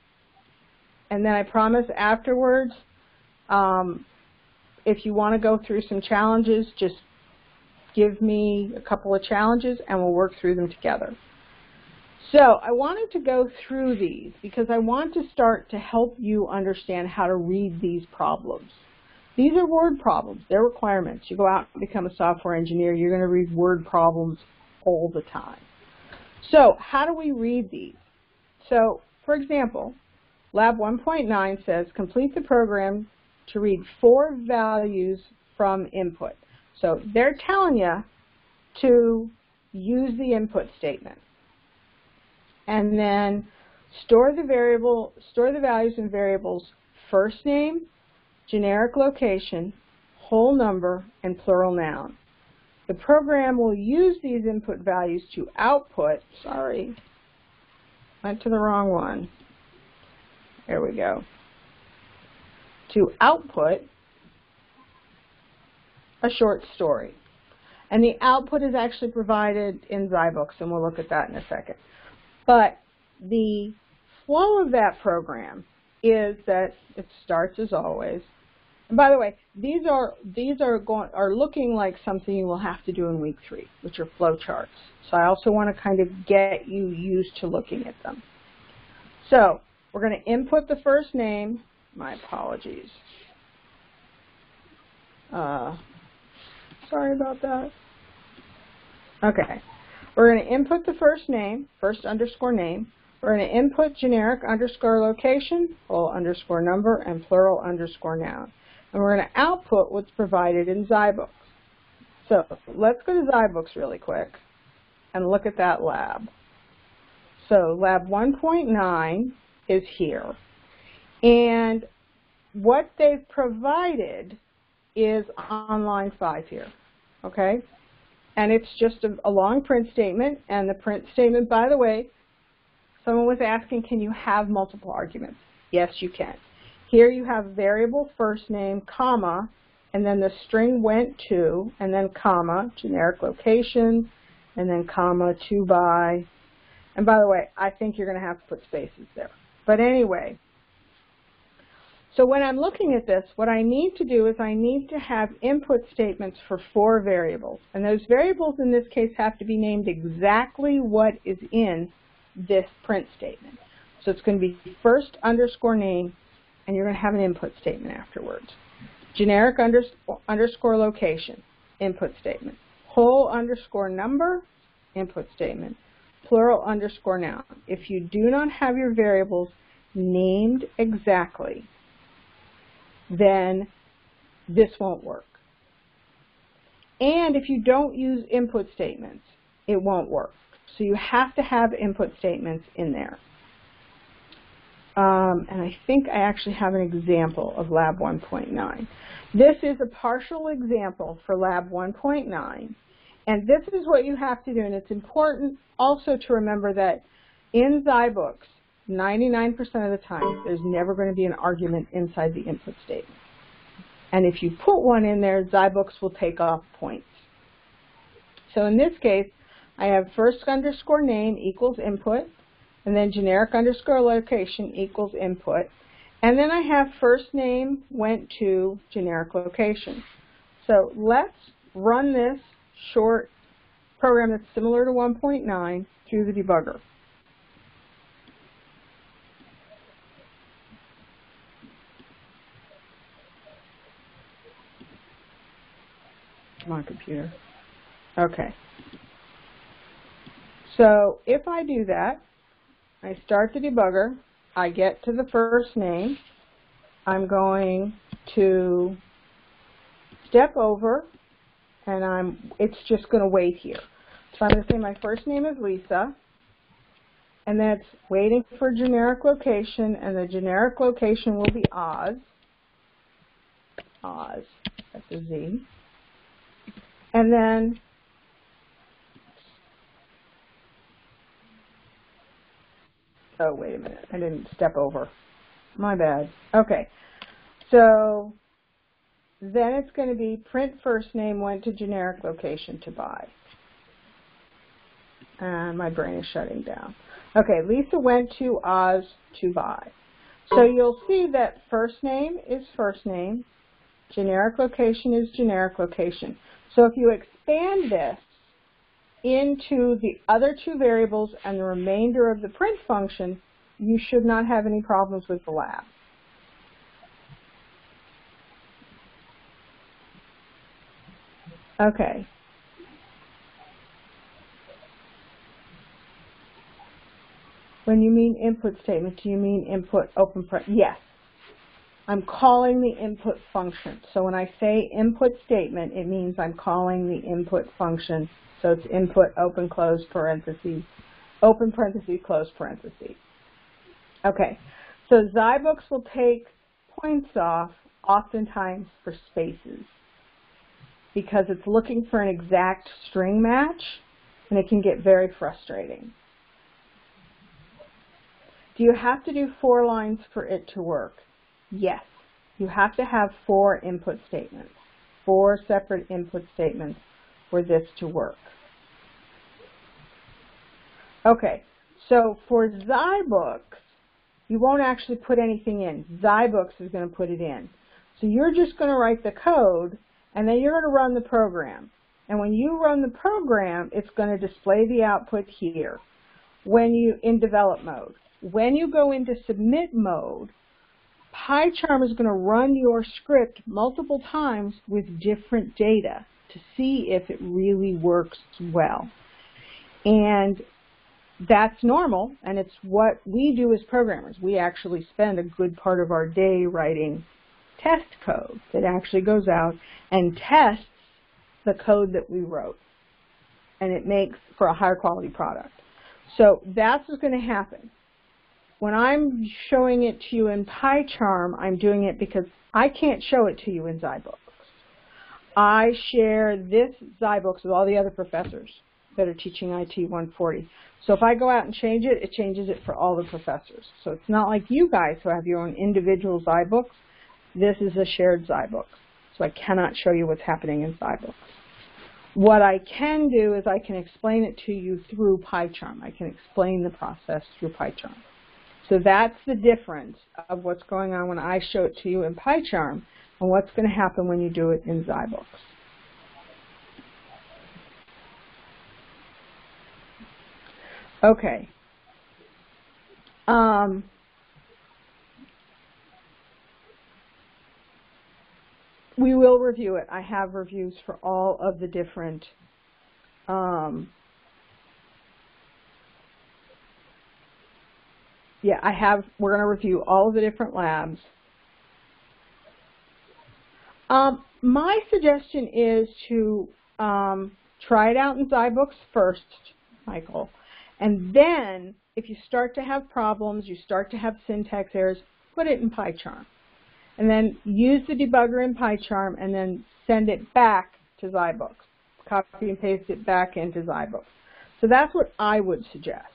Speaker 1: And then I promise afterwards, um, if you want to go through some challenges, just give me a couple of challenges and we'll work through them together. So I wanted to go through these because I want to start to help you understand how to read these problems. These are word problems. They're requirements. You go out and become a software engineer, you're going to read word problems all the time. So how do we read these? So for example, Lab 1.9 says complete the program to read four values from input. So they're telling you to use the input statement. And then store the variable, store the values in variables first name, generic location, whole number, and plural noun. The program will use these input values to output, sorry, went to the wrong one. There we go. To output a short story. And the output is actually provided in Zybooks, and we'll look at that in a second. But the flow of that program is that it starts as always. And by the way, these are these are going are looking like something you will have to do in week three, which are flow charts. So I also want to kind of get you used to looking at them. So we're going to input the first name. My apologies. Uh, Sorry about that. Okay. We're going to input the first name, first underscore name. We're going to input generic underscore location, whole underscore number, and plural underscore noun. And we're going to output what's provided in Zybooks. So let's go to Zybooks really quick and look at that lab. So lab 1.9 is here. And what they've provided is on line five here, okay? And it's just a, a, long print statement, and the print statement, by the way, someone was asking, can you have multiple arguments? Yes, you can. Here you have variable first name, comma, and then the string went to, and then comma, generic location, and then comma, to by. And by the way, I think you're going to have to put spaces there. But anyway, so when I'm looking at this, what I need to do is I need to have input statements for four variables. And those variables in this case have to be named exactly what is in this print statement. So it's going to be first underscore name, and you're going to have an input statement afterwards. Generic underscore, underscore location, input statement. Whole underscore number, input statement. Plural underscore noun. If you do not have your variables named exactly, then this won't work. And if you don't use input statements, it won't work. So you have to have input statements in there. Um, and I think I actually have an example of Lab 1.9. This is a partial example for Lab 1.9. And this is what you have to do. And it's important also to remember that in Zybooks, 99% of the time, there's never going to be an argument inside the input statement. And if you put one in there, Zybooks will take off points. So in this case, I have first underscore name equals input, and then generic underscore location equals input. And then I have first name went to generic location. So let's run this short program that's similar to 1.9 through the debugger. On, computer. Okay. So if I do that, I start the debugger, I get to the first name, I'm going to step over, and I'm it's just going to wait here. So I'm going to say my first name is Lisa, and that's waiting for generic location, and the generic location will be Oz. Oz, that's a Z. And then oh wait a minute, I didn't step over. My bad. Okay. So then it's going to be print first name went to generic location to buy. And my brain is shutting down. Okay, Lisa went to Oz to buy. So you'll see that first name is first name, generic location is generic location. So if you expand this into the other two variables and the remainder of the print function, you should not have any problems with the lab. Okay. When you mean input statement, do you mean input open print? Yes. I'm calling the input function. So when I say input statement, it means I'm calling the input function. So it's input open close parentheses, open parentheses, close parentheses. Okay, so Zybooks will take points off oftentimes for spaces because it's looking for an exact string match and it can get very frustrating. Do you have to do four lines for it to work? Yes, you have to have four input statements, four separate input statements for this to work. Okay, so for Zybooks, you won't actually put anything in. Zybooks is going to put it in. So you're just going to write the code, and then you're going to run the program. And when you run the program, it's going to display the output here when you in develop mode. When you go into submit mode, PyCharm is going to run your script multiple times with different data to see if it really works well. And that's normal, and it's what we do as programmers. We actually spend a good part of our day writing test code that actually goes out and tests the code that we wrote. And it makes for a higher quality product. So that's what's going to happen when I'm showing it to you in PyCharm, I'm doing it because I can't show it to you in Zybooks. I share this Zybooks with all the other professors that are teaching IT 140. So if I go out and change it, it changes it for all the professors. So it's not like you guys who have your own individual Zybooks. This is a shared Zybook. So I cannot show you what's happening in Zybooks. What I can do is I can explain it to you through PyCharm. I can explain the process through PyCharm. So that's the difference of what's going on when I show it to you in PyCharm and what's going to happen when you do it in Zybooks. Okay. Um, we will review it. I have reviews for all of the different um, yeah, I have, we're going to review all of the different labs. Um, my suggestion is to um, try it out in Zybooks first, Michael, and then if you start to have problems, you start to have syntax errors, put it in PyCharm. And then use the debugger in PyCharm and then send it back to Zybooks. Copy and paste it back into Zybooks. So that's what I would suggest.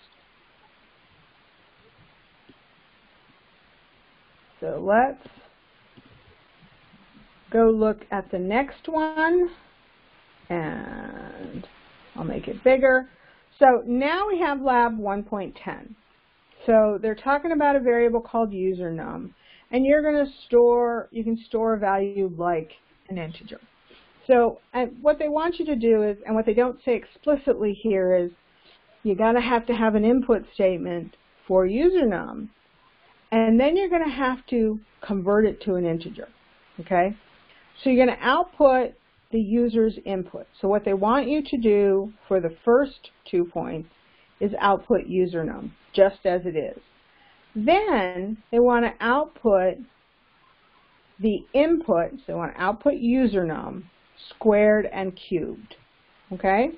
Speaker 1: So let's go look at the next one and I'll make it bigger. So now we have lab 1.10. So they're talking about a variable called usernum and you're going to store, you can store a value like an integer. So what they want you to do is, and what they don't say explicitly here is, you got to have to have an input statement for usernum and then you're going to have to convert it to an integer, okay? So you're going to output the user's input. So what they want you to do for the first two points is output usernum, just as it is. Then they want to output the input, so they want to output usernum squared and cubed, okay?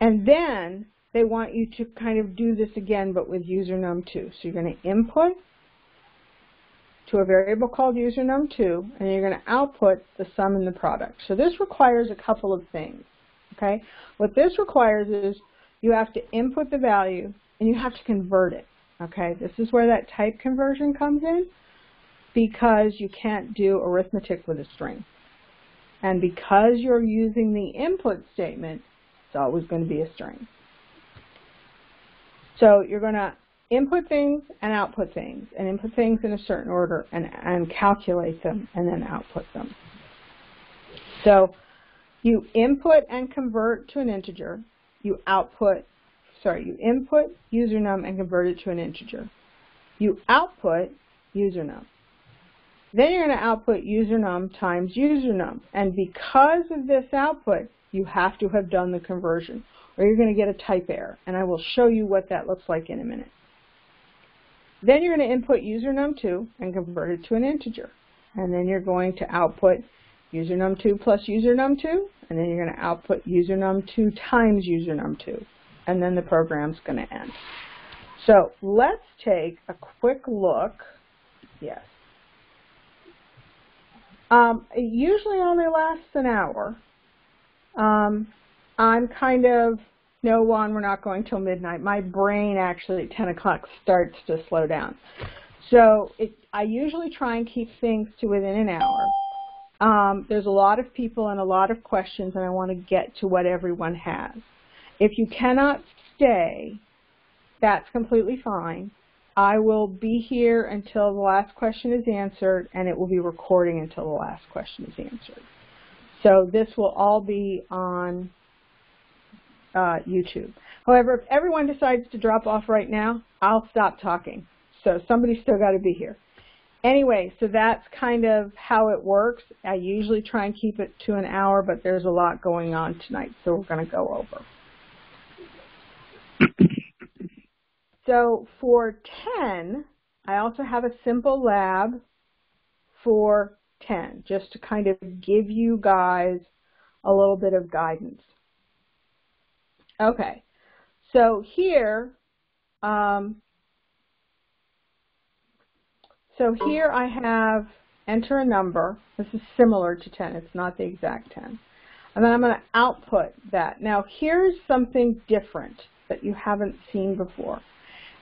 Speaker 1: And then they want you to kind of do this again, but with usernum 2. So you're going to input to a variable called usernum2, and you're going to output the sum and the product. So this requires a couple of things. Okay, What this requires is you have to input the value, and you have to convert it. Okay, This is where that type conversion comes in, because you can't do arithmetic with a string. And because you're using the input statement, it's always going to be a string. So you're going to input things and output things, and input things in a certain order and, and calculate them and then output them. So you input and convert to an integer. You output, sorry, you input usernum and convert it to an integer. You output usernum. Then you're going to output usernum times usernum. And because of this output, you have to have done the conversion or you're going to get a type error. And I will show you what that looks like in a minute. Then you're going to input user num2 and convert it to an integer. And then you're going to output user num2 plus user num2, and then you're going to output user num2 times user num2. And then the program's going to end. So let's take a quick look. Yes. Um, it usually only lasts an hour. Um, I'm kind of, no, Juan, we're not going till midnight. My brain actually at 10 o'clock starts to slow down. So it, I usually try and keep things to within an hour. Um, there's a lot of people and a lot of questions, and I want to get to what everyone has. If you cannot stay, that's completely fine. I will be here until the last question is answered, and it will be recording until the last question is answered. So this will all be on uh, YouTube. However, if everyone decides to drop off right now, I'll stop talking. So somebody's still got to be here. Anyway, so that's kind of how it works. I usually try and keep it to an hour, but there's a lot going on tonight, so we're going to go over. so for 10, I also have a simple lab for 10, just to kind of give you guys a little bit of guidance. Okay, so here um, so here I have enter a number. This is similar to 10. It's not the exact 10. And then I'm going to output that. Now here's something different that you haven't seen before.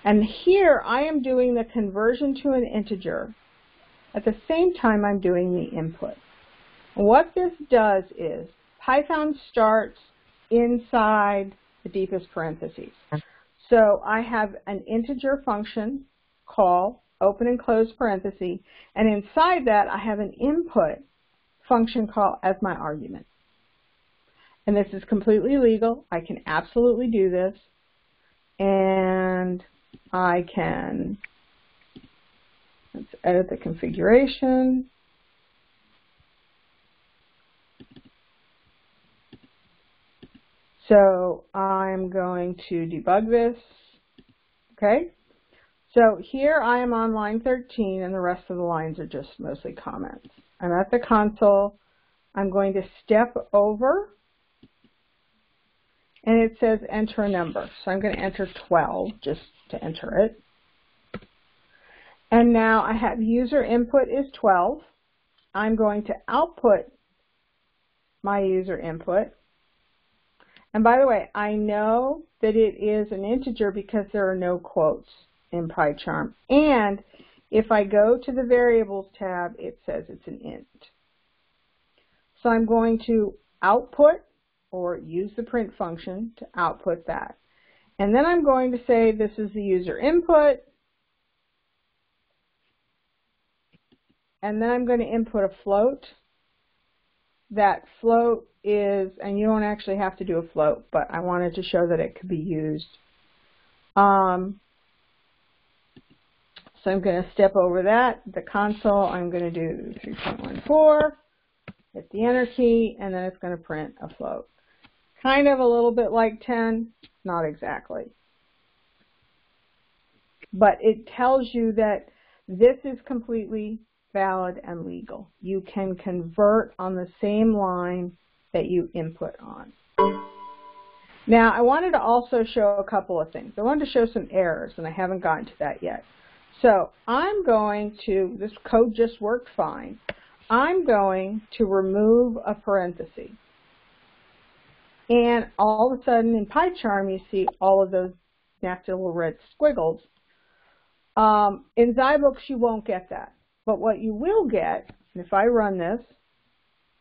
Speaker 1: And here I am doing the conversion to an integer. At the same time I'm doing the input. what this does is Python starts inside the deepest parentheses. So I have an integer function call, open and close parenthesis, and inside that I have an input function call as my argument. And this is completely legal. I can absolutely do this. And I can, let's edit the configuration. So I'm going to debug this. Okay. So here I am on line 13 and the rest of the lines are just mostly comments. I'm at the console. I'm going to step over and it says enter a number. So I'm going to enter 12 just to enter it. And now I have user input is 12. I'm going to output my user input. And by the way, I know that it is an integer because there are no quotes in PyCharm. And if I go to the variables tab, it says it's an int. So I'm going to output or use the print function to output that. And then I'm going to say this is the user input. And then I'm going to input a float. That float is, and you don't actually have to do a float, but I wanted to show that it could be used. Um, so I'm going to step over that. The console, I'm going to do 3.14, hit the enter key, and then it's going to print a float. Kind of a little bit like 10, not exactly. But it tells you that this is completely valid and legal. You can convert on the same line that you input on. Now, I wanted to also show a couple of things. I wanted to show some errors, and I haven't gotten to that yet. So I'm going to, this code just worked fine. I'm going to remove a parenthesis. And all of a sudden in PyCharm, you see all of those nasty little red squiggles. Um, in Zybooks, you won't get that. But what you will get, and if I run this,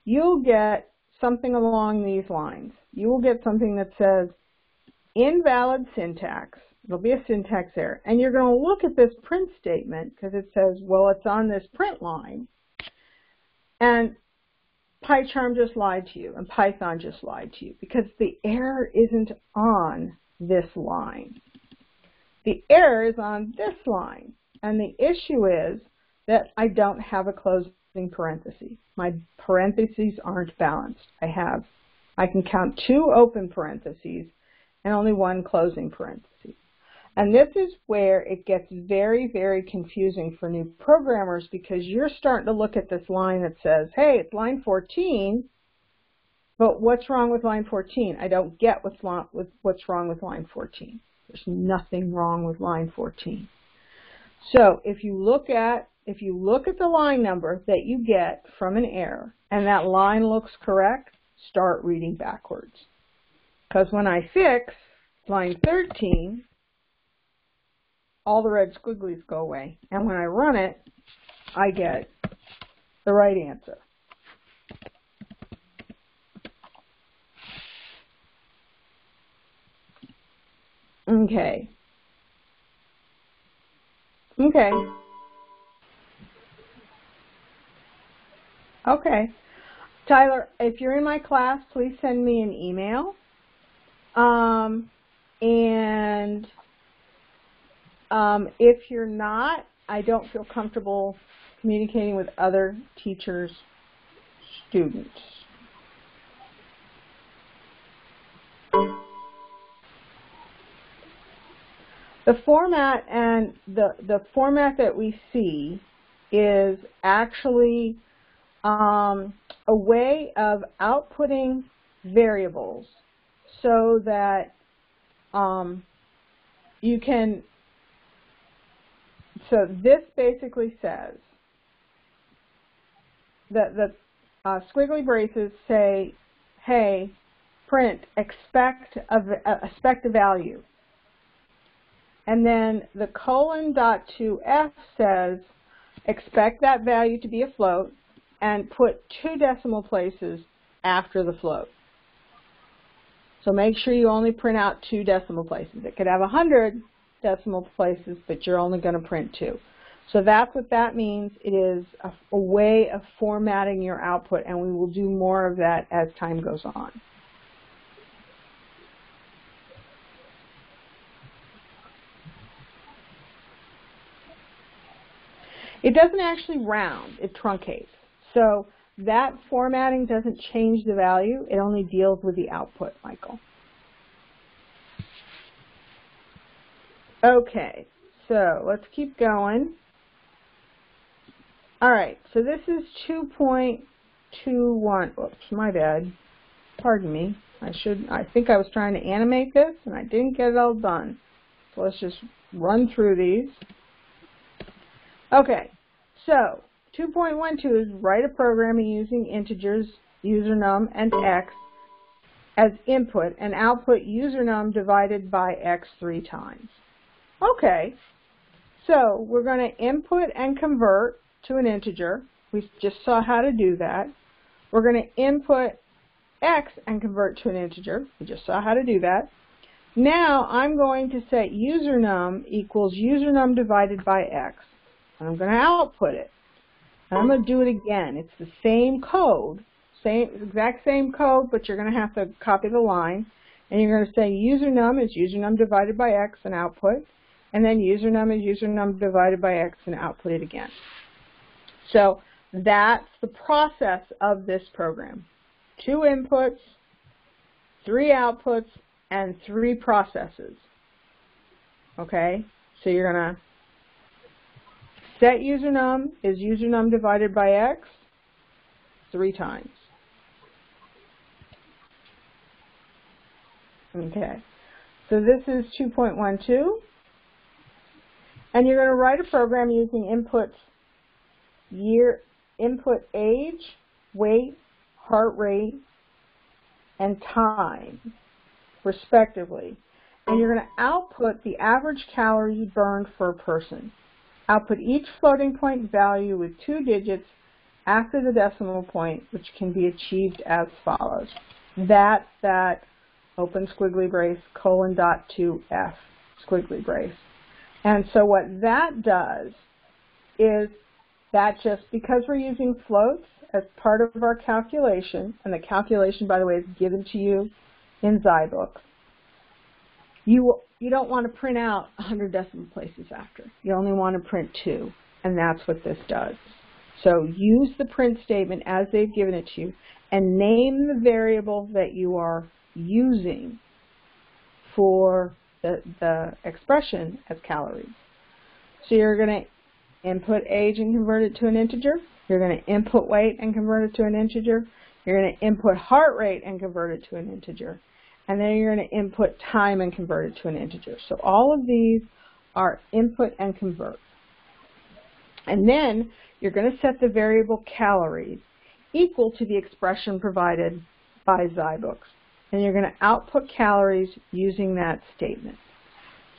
Speaker 1: you'll get something along these lines. You will get something that says invalid syntax. It'll be a syntax error. And you're going to look at this print statement because it says, well, it's on this print line. And PyCharm just lied to you and Python just lied to you because the error isn't on this line. The error is on this line. And the issue is that I don't have a closing parenthesis. My parentheses aren't balanced. I have, I can count two open parentheses and only one closing parenthesis. And this is where it gets very, very confusing for new programmers because you're starting to look at this line that says, hey, it's line 14, but what's wrong with line 14? I don't get what's wrong with line 14. There's nothing wrong with line 14. So if you look at if you look at the line number that you get from an error and that line looks correct, start reading backwards. Because when I fix line 13, all the red squigglies go away. And when I run it, I get the right answer. Okay. Okay. Okay. Tyler, if you're in my class, please send me an email. Um, and um, if you're not, I don't feel comfortable communicating with other teachers' students. The format and the, the format that we see is actually um, a way of outputting variables so that um, you can so this basically says that the uh, squiggly braces say, hey, print expect a, expect a value. And then the colon dot 2f says expect that value to be a float and put two decimal places after the float. So make sure you only print out two decimal places. It could have 100 decimal places, but you're only going to print two. So that's what that means. It is a, a, way of formatting your output, and we will do more of that as time goes on. It doesn't actually round, it truncates. So that formatting doesn't change the value, it only deals with the output, Michael. Okay, so let's keep going. All right, so this is 2.21. Oops, my bad. Pardon me. I should. I think I was trying to animate this, and I didn't get it all done. So let's just run through these. Okay, so 2.12 is write a program using integers usernum and x as input and output usernum divided by x three times. Okay, so we're going to input and convert to an integer. We just saw how to do that. We're going to input x and convert to an integer. We just saw how to do that. Now I'm going to set usernum equals usernum divided by x. And I'm going to output it. I'm going to do it again. It's the same code, same exact same code, but you're going to have to copy the line. And you're going to say usernum is usernum divided by x and output. And then usernum is usernum divided by x and output it again. So that's the process of this program. Two inputs, three outputs, and three processes. Okay, so you're going to set usernum is usernum divided by x three times. Okay, so this is 2.12. And you're going to write a program using inputs year, input age, weight, heart rate, and time, respectively. And you're going to output the average calories burned for a person. Output each floating point value with two digits after the decimal point, which can be achieved as follows. That's that open squiggly brace colon dot 2f squiggly brace. And so what that does is that just because we're using floats as part of our calculation, and the calculation, by the way, is given to you in Zybooks, you, you don't want to print out 100 decimal places after. You only want to print two, and that's what this does. So use the print statement as they've given it to you, and name the variable that you are using for the, the expression as calories. So you're going to input age and convert it to an integer. You're going to input weight and convert it to an integer. You're going to input heart rate and convert it to an integer. And then you're going to input time and convert it to an integer. So all of these are input and convert. And then you're going to set the variable calories equal to the expression provided by Zybooks. And you're going to output calories using that statement.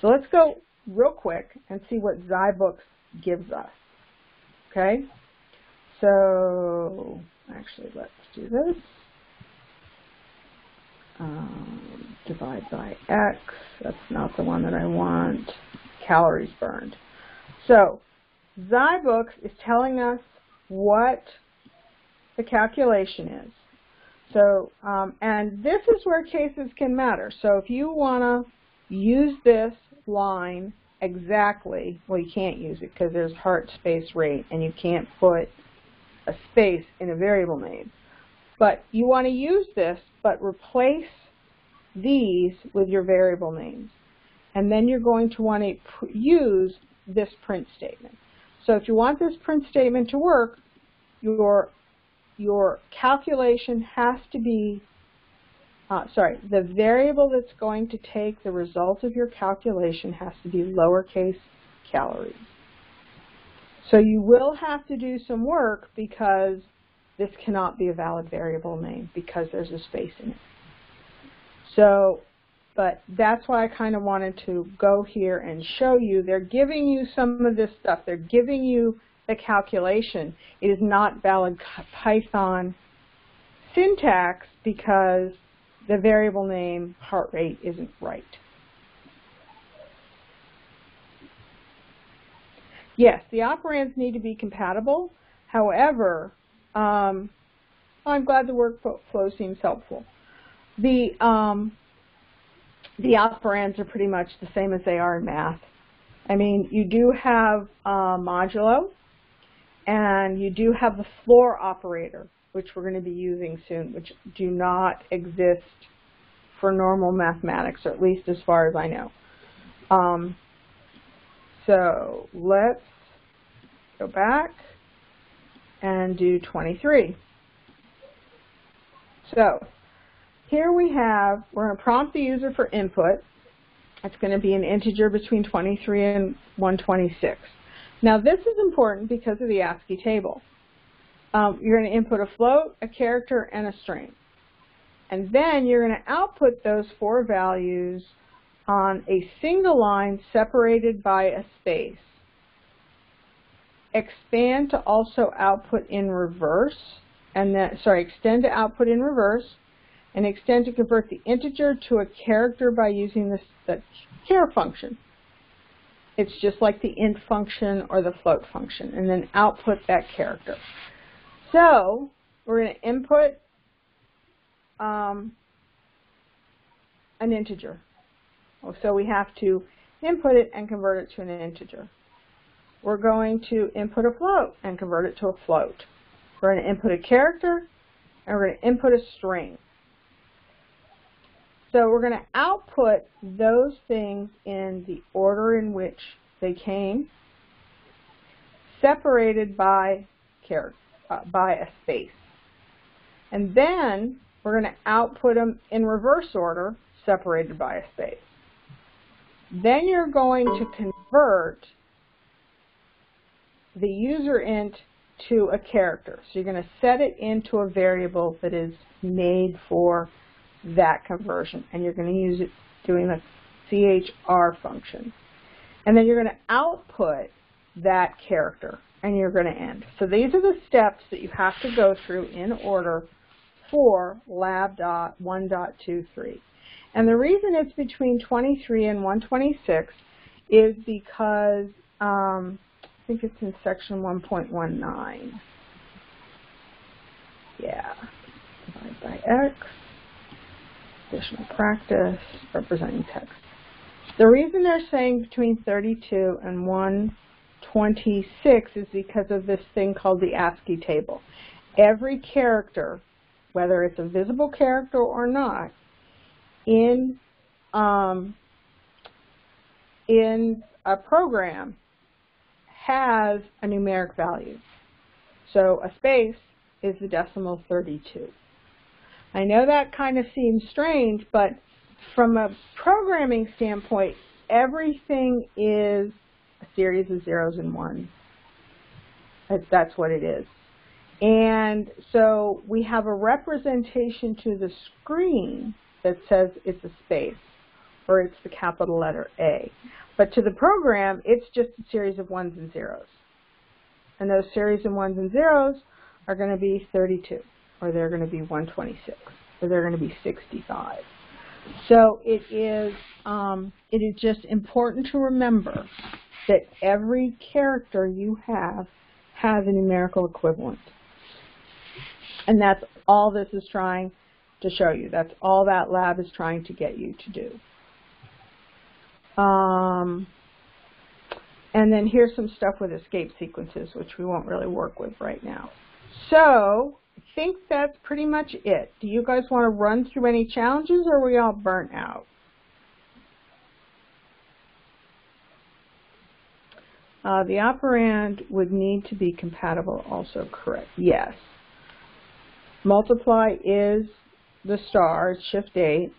Speaker 1: So let's go real quick and see what Zybooks gives us. Okay? So, actually, let's do this. Um, divide by x. That's not the one that I want. Calories burned. So, Zybooks is telling us what the calculation is. So, um, and this is where cases can matter. So if you want to use this line exactly, well, you can't use it because there's heart space rate, and you can't put a space in a variable name. But you want to use this, but replace these with your variable names. And then you're going to want to use this print statement. So if you want this print statement to work, your, your calculation has to be uh, sorry, the variable that's going to take the result of your calculation has to be lowercase calories. So you will have to do some work because this cannot be a valid variable name because there's a space in it. So, but that's why I kind of wanted to go here and show you. They're giving you some of this stuff. They're giving you the calculation. It is not valid Python syntax because the variable name heart rate isn't right. Yes, the operands need to be compatible. However, um, I'm glad the workflow seems helpful. The um, the operands are pretty much the same as they are in math. I mean, you do have uh, modulo, and you do have the floor operator, which we're going to be using soon, which do not exist for normal mathematics, or at least as far as I know. Um, so let's go back and do 23. So here we have, we're going to prompt the user for input. It's going to be an integer between 23 and 126. Now this is important because of the ASCII table. Um, you're going to input a float, a character, and a string. And then you're going to output those four values on a single line separated by a space. Expand to also output in reverse, and then, sorry, extend to output in reverse, and extend to convert the integer to a character by using the char function. It's just like the int function or the float function, and then output that character. So we're going to input um, an integer. So we have to input it and convert it to an integer. We're going to input a float and convert it to a float. We're going to input a character and we're going to input a string. So we're going to output those things in the order in which they came, separated by, uh, by a space. And then we're going to output them in reverse order, separated by a space. Then you're going to convert the user int to a character. So you're going to set it into a variable that is made for that conversion. And you're going to use it doing the CHR function. And then you're going to output that character and you're going to end. So these are the steps that you have to go through in order for lab dot 1.23. And the reason it's between 23 and 126 is because um, I think it's in section 1.19. Yeah, divided by x, practice, representing text. The reason they're saying between 32 and 126 is because of this thing called the ASCII table. Every character, whether it's a visible character or not, in um, in a program has a numeric value. So a space is the decimal 32. I know that kind of seems strange, but from a programming standpoint, everything is a series of zeros and ones. That's what it is. And so we have a representation to the screen that says it's a space or it's the capital letter A. But to the program, it's just a series of ones and zeros. And those series of ones and zeros are going to be 32, or they're going to be 126, or they're going to be 65. So it is, um, it is just important to remember that every character you have has a numerical equivalent. And that's all this is trying to show you. That's all that lab is trying to get you to do. Um, and then here's some stuff with escape sequences, which we won't really work with right now. So think that's pretty much it. Do you guys want to run through any challenges or are we all burnt out? Uh, the operand would need to be compatible also correct. Yes. Multiply is the star, shift 8.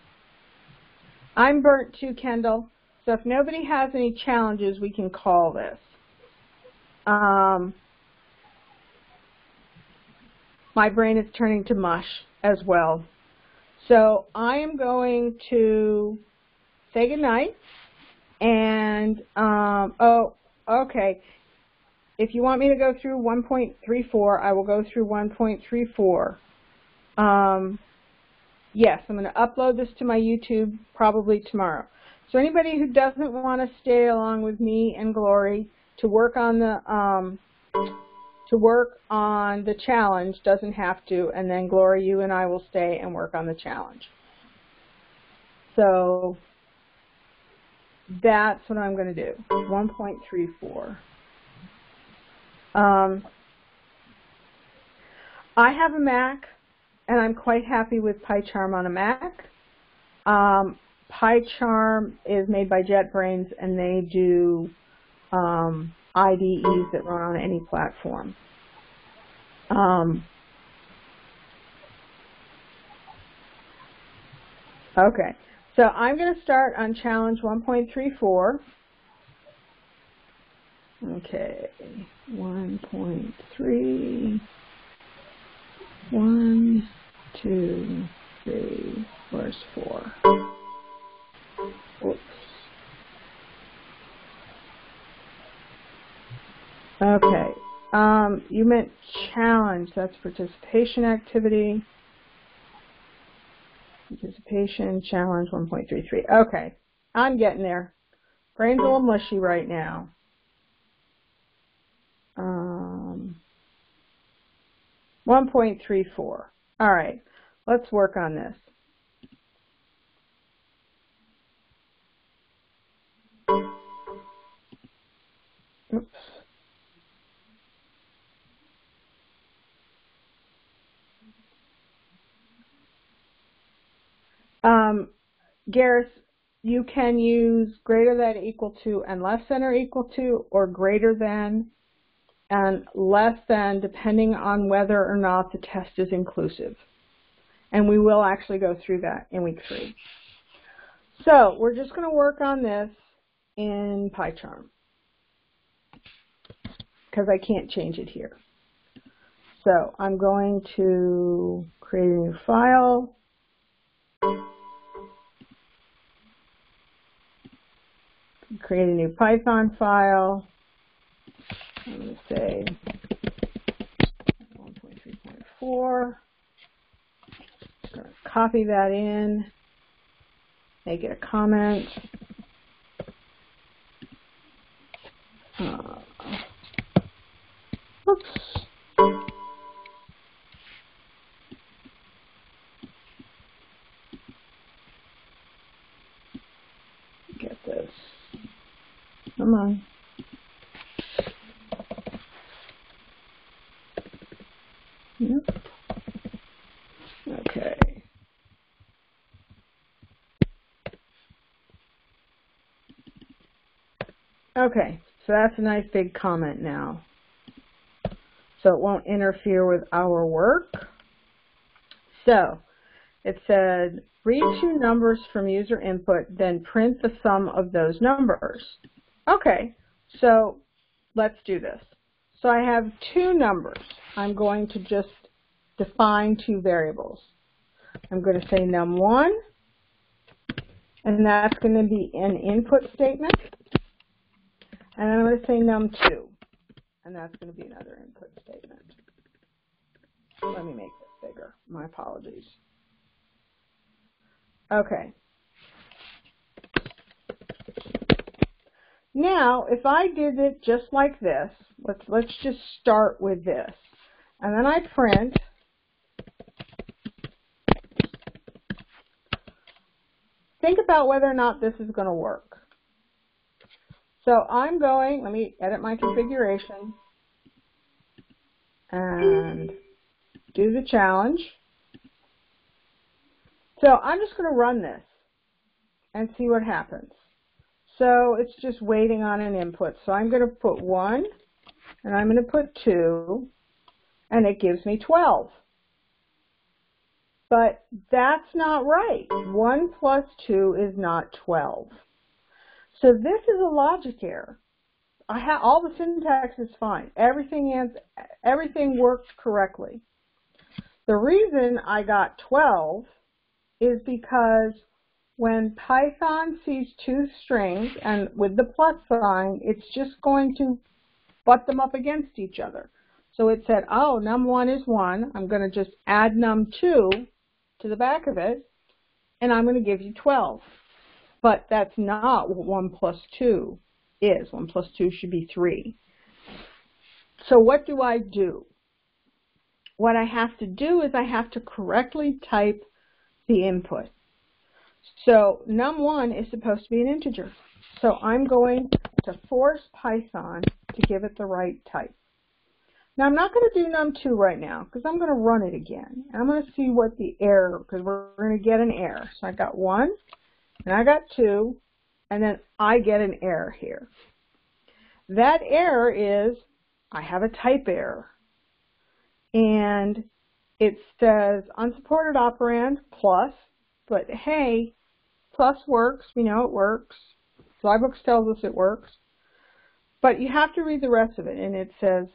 Speaker 1: I'm burnt too, Kendall. So if nobody has any challenges, we can call this. um, my brain is turning to mush as well. So I am going to say goodnight. And, um, oh, okay. If you want me to go through 1.34, I will go through 1.34. Um, yes, I'm going to upload this to my YouTube probably tomorrow. So anybody who doesn't want to stay along with me and Glory to work on the um, to work on the challenge doesn't have to, and then Glory, you and I will stay and work on the challenge. So that's what I'm going to do, 1.34. Um, I have a Mac, and I'm quite happy with PyCharm on a Mac. Um, PyCharm is made by JetBrains, and they do um, IDEs that run on any platform. Um, okay, so I'm going to start on challenge 1.34. Okay, 1.3, 1, 2, 3, where's 4? Oops. Okay, um, you meant challenge, that's participation activity. Participation, challenge 1.33. Okay, I'm getting there. Brain's a little mushy right now. Um, 1.34. All right, let's work on this. Oops. Um, Gareth, you can use greater than equal to and less than or equal to or greater than and less than depending on whether or not the test is inclusive. And we will actually go through that in week three. So we're just going to work on this in PyCharm because I can't change it here. So I'm going to create a new file. Create a new Python file. I'm say 1.3.4. Copy that in, make it a comment. Uh, oops. Come on. Yep. Okay. Okay, so that's a nice big comment now. So it won't interfere with our work. So it said, read two numbers from user input, then print the sum of those numbers. Okay, so let's do this. So I have two numbers. I'm going to just define two variables. I'm going to say num1, and that's going to be an input statement. And I'm going to say num2, and that's going to be another input statement. Let me make this bigger. My apologies. Okay. Now, if I did it just like this, let's, let's just start with this. And then I print, think about whether or not this is going to work. So I'm going, let me edit my configuration and do the challenge. So I'm just going to run this and see what happens. So it's just waiting on an input. So I'm going to put 1, and I'm going to put 2, and it gives me 12. But that's not right. 1 plus 2 is not 12. So this is a logic error. I have all the syntax is fine. Everything is, everything works correctly. The reason I got 12 is because when Python sees two strings and with the plus sign, it's just going to butt them up against each other. So it said, oh, num1 is 1. I'm going to just add num2 to the back of it, and I'm going to give you 12. But that's not what 1 plus 2 is. 1 plus 2 should be 3. So what do I do? What I have to do is I have to correctly type the input. So num1 is supposed to be an integer. So I'm going to force Python to give it the right type. Now I'm not going to do num2 right now because I'm going to run it again. I'm going to see what the error, because we're going to get an error. So I got 1, and I got 2, and then I get an error here. That error is I have a type error. And it says unsupported operand plus, but hey, plus works. We know it works. Zybooks tells us it works. But you have to read the rest of it, and it says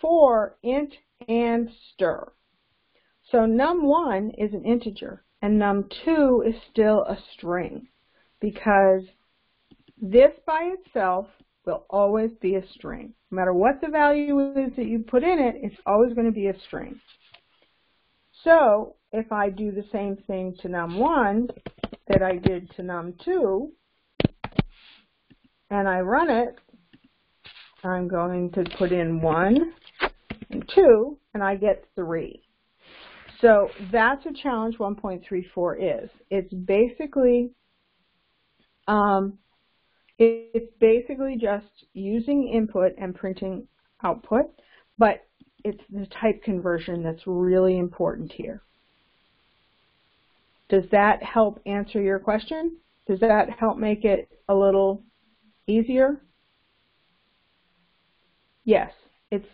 Speaker 1: for int and str. So num1 is an integer, and num2 is still a string, because this by itself will always be a string. No matter what the value is that you put in it, it's always going to be a string. So if I do the same thing to num1 that I did to num2, and I run it, I'm going to put in 1 and 2, and I get 3. So that's what challenge 1.34 is. It's basically um, it's basically just using input and printing output, but it's the type conversion that's really important here. Does that help answer your question? Does that help make it a little easier? Yes, it's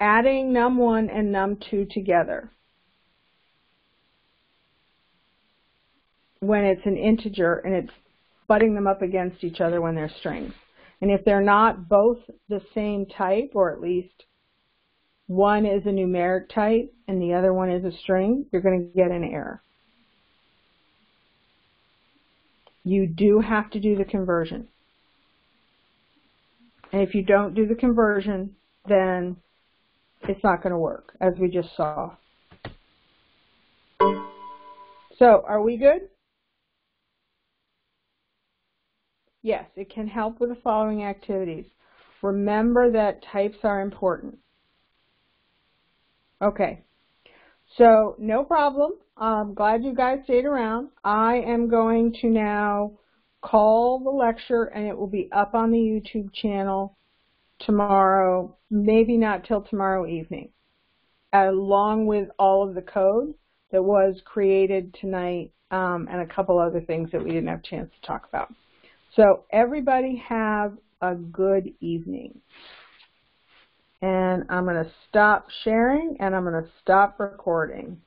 Speaker 1: adding num1 and num2 together. When it's an integer and it's butting them up against each other when they're strings. And if they're not both the same type, or at least one is a numeric type and the other one is a string, you're going to get an error. You do have to do the conversion. And if you don't do the conversion, then it's not going to work, as we just saw. So, are we good? Yes, it can help with the following activities. Remember that types are important. Okay, so no problem. I'm glad you guys stayed around. I am going to now call the lecture and it will be up on the YouTube channel tomorrow, maybe not till tomorrow evening, along with all of the code that was created tonight um, and a couple other things that we didn't have a chance to talk about. So everybody have a good evening. And I'm going to stop sharing and I'm going to stop recording.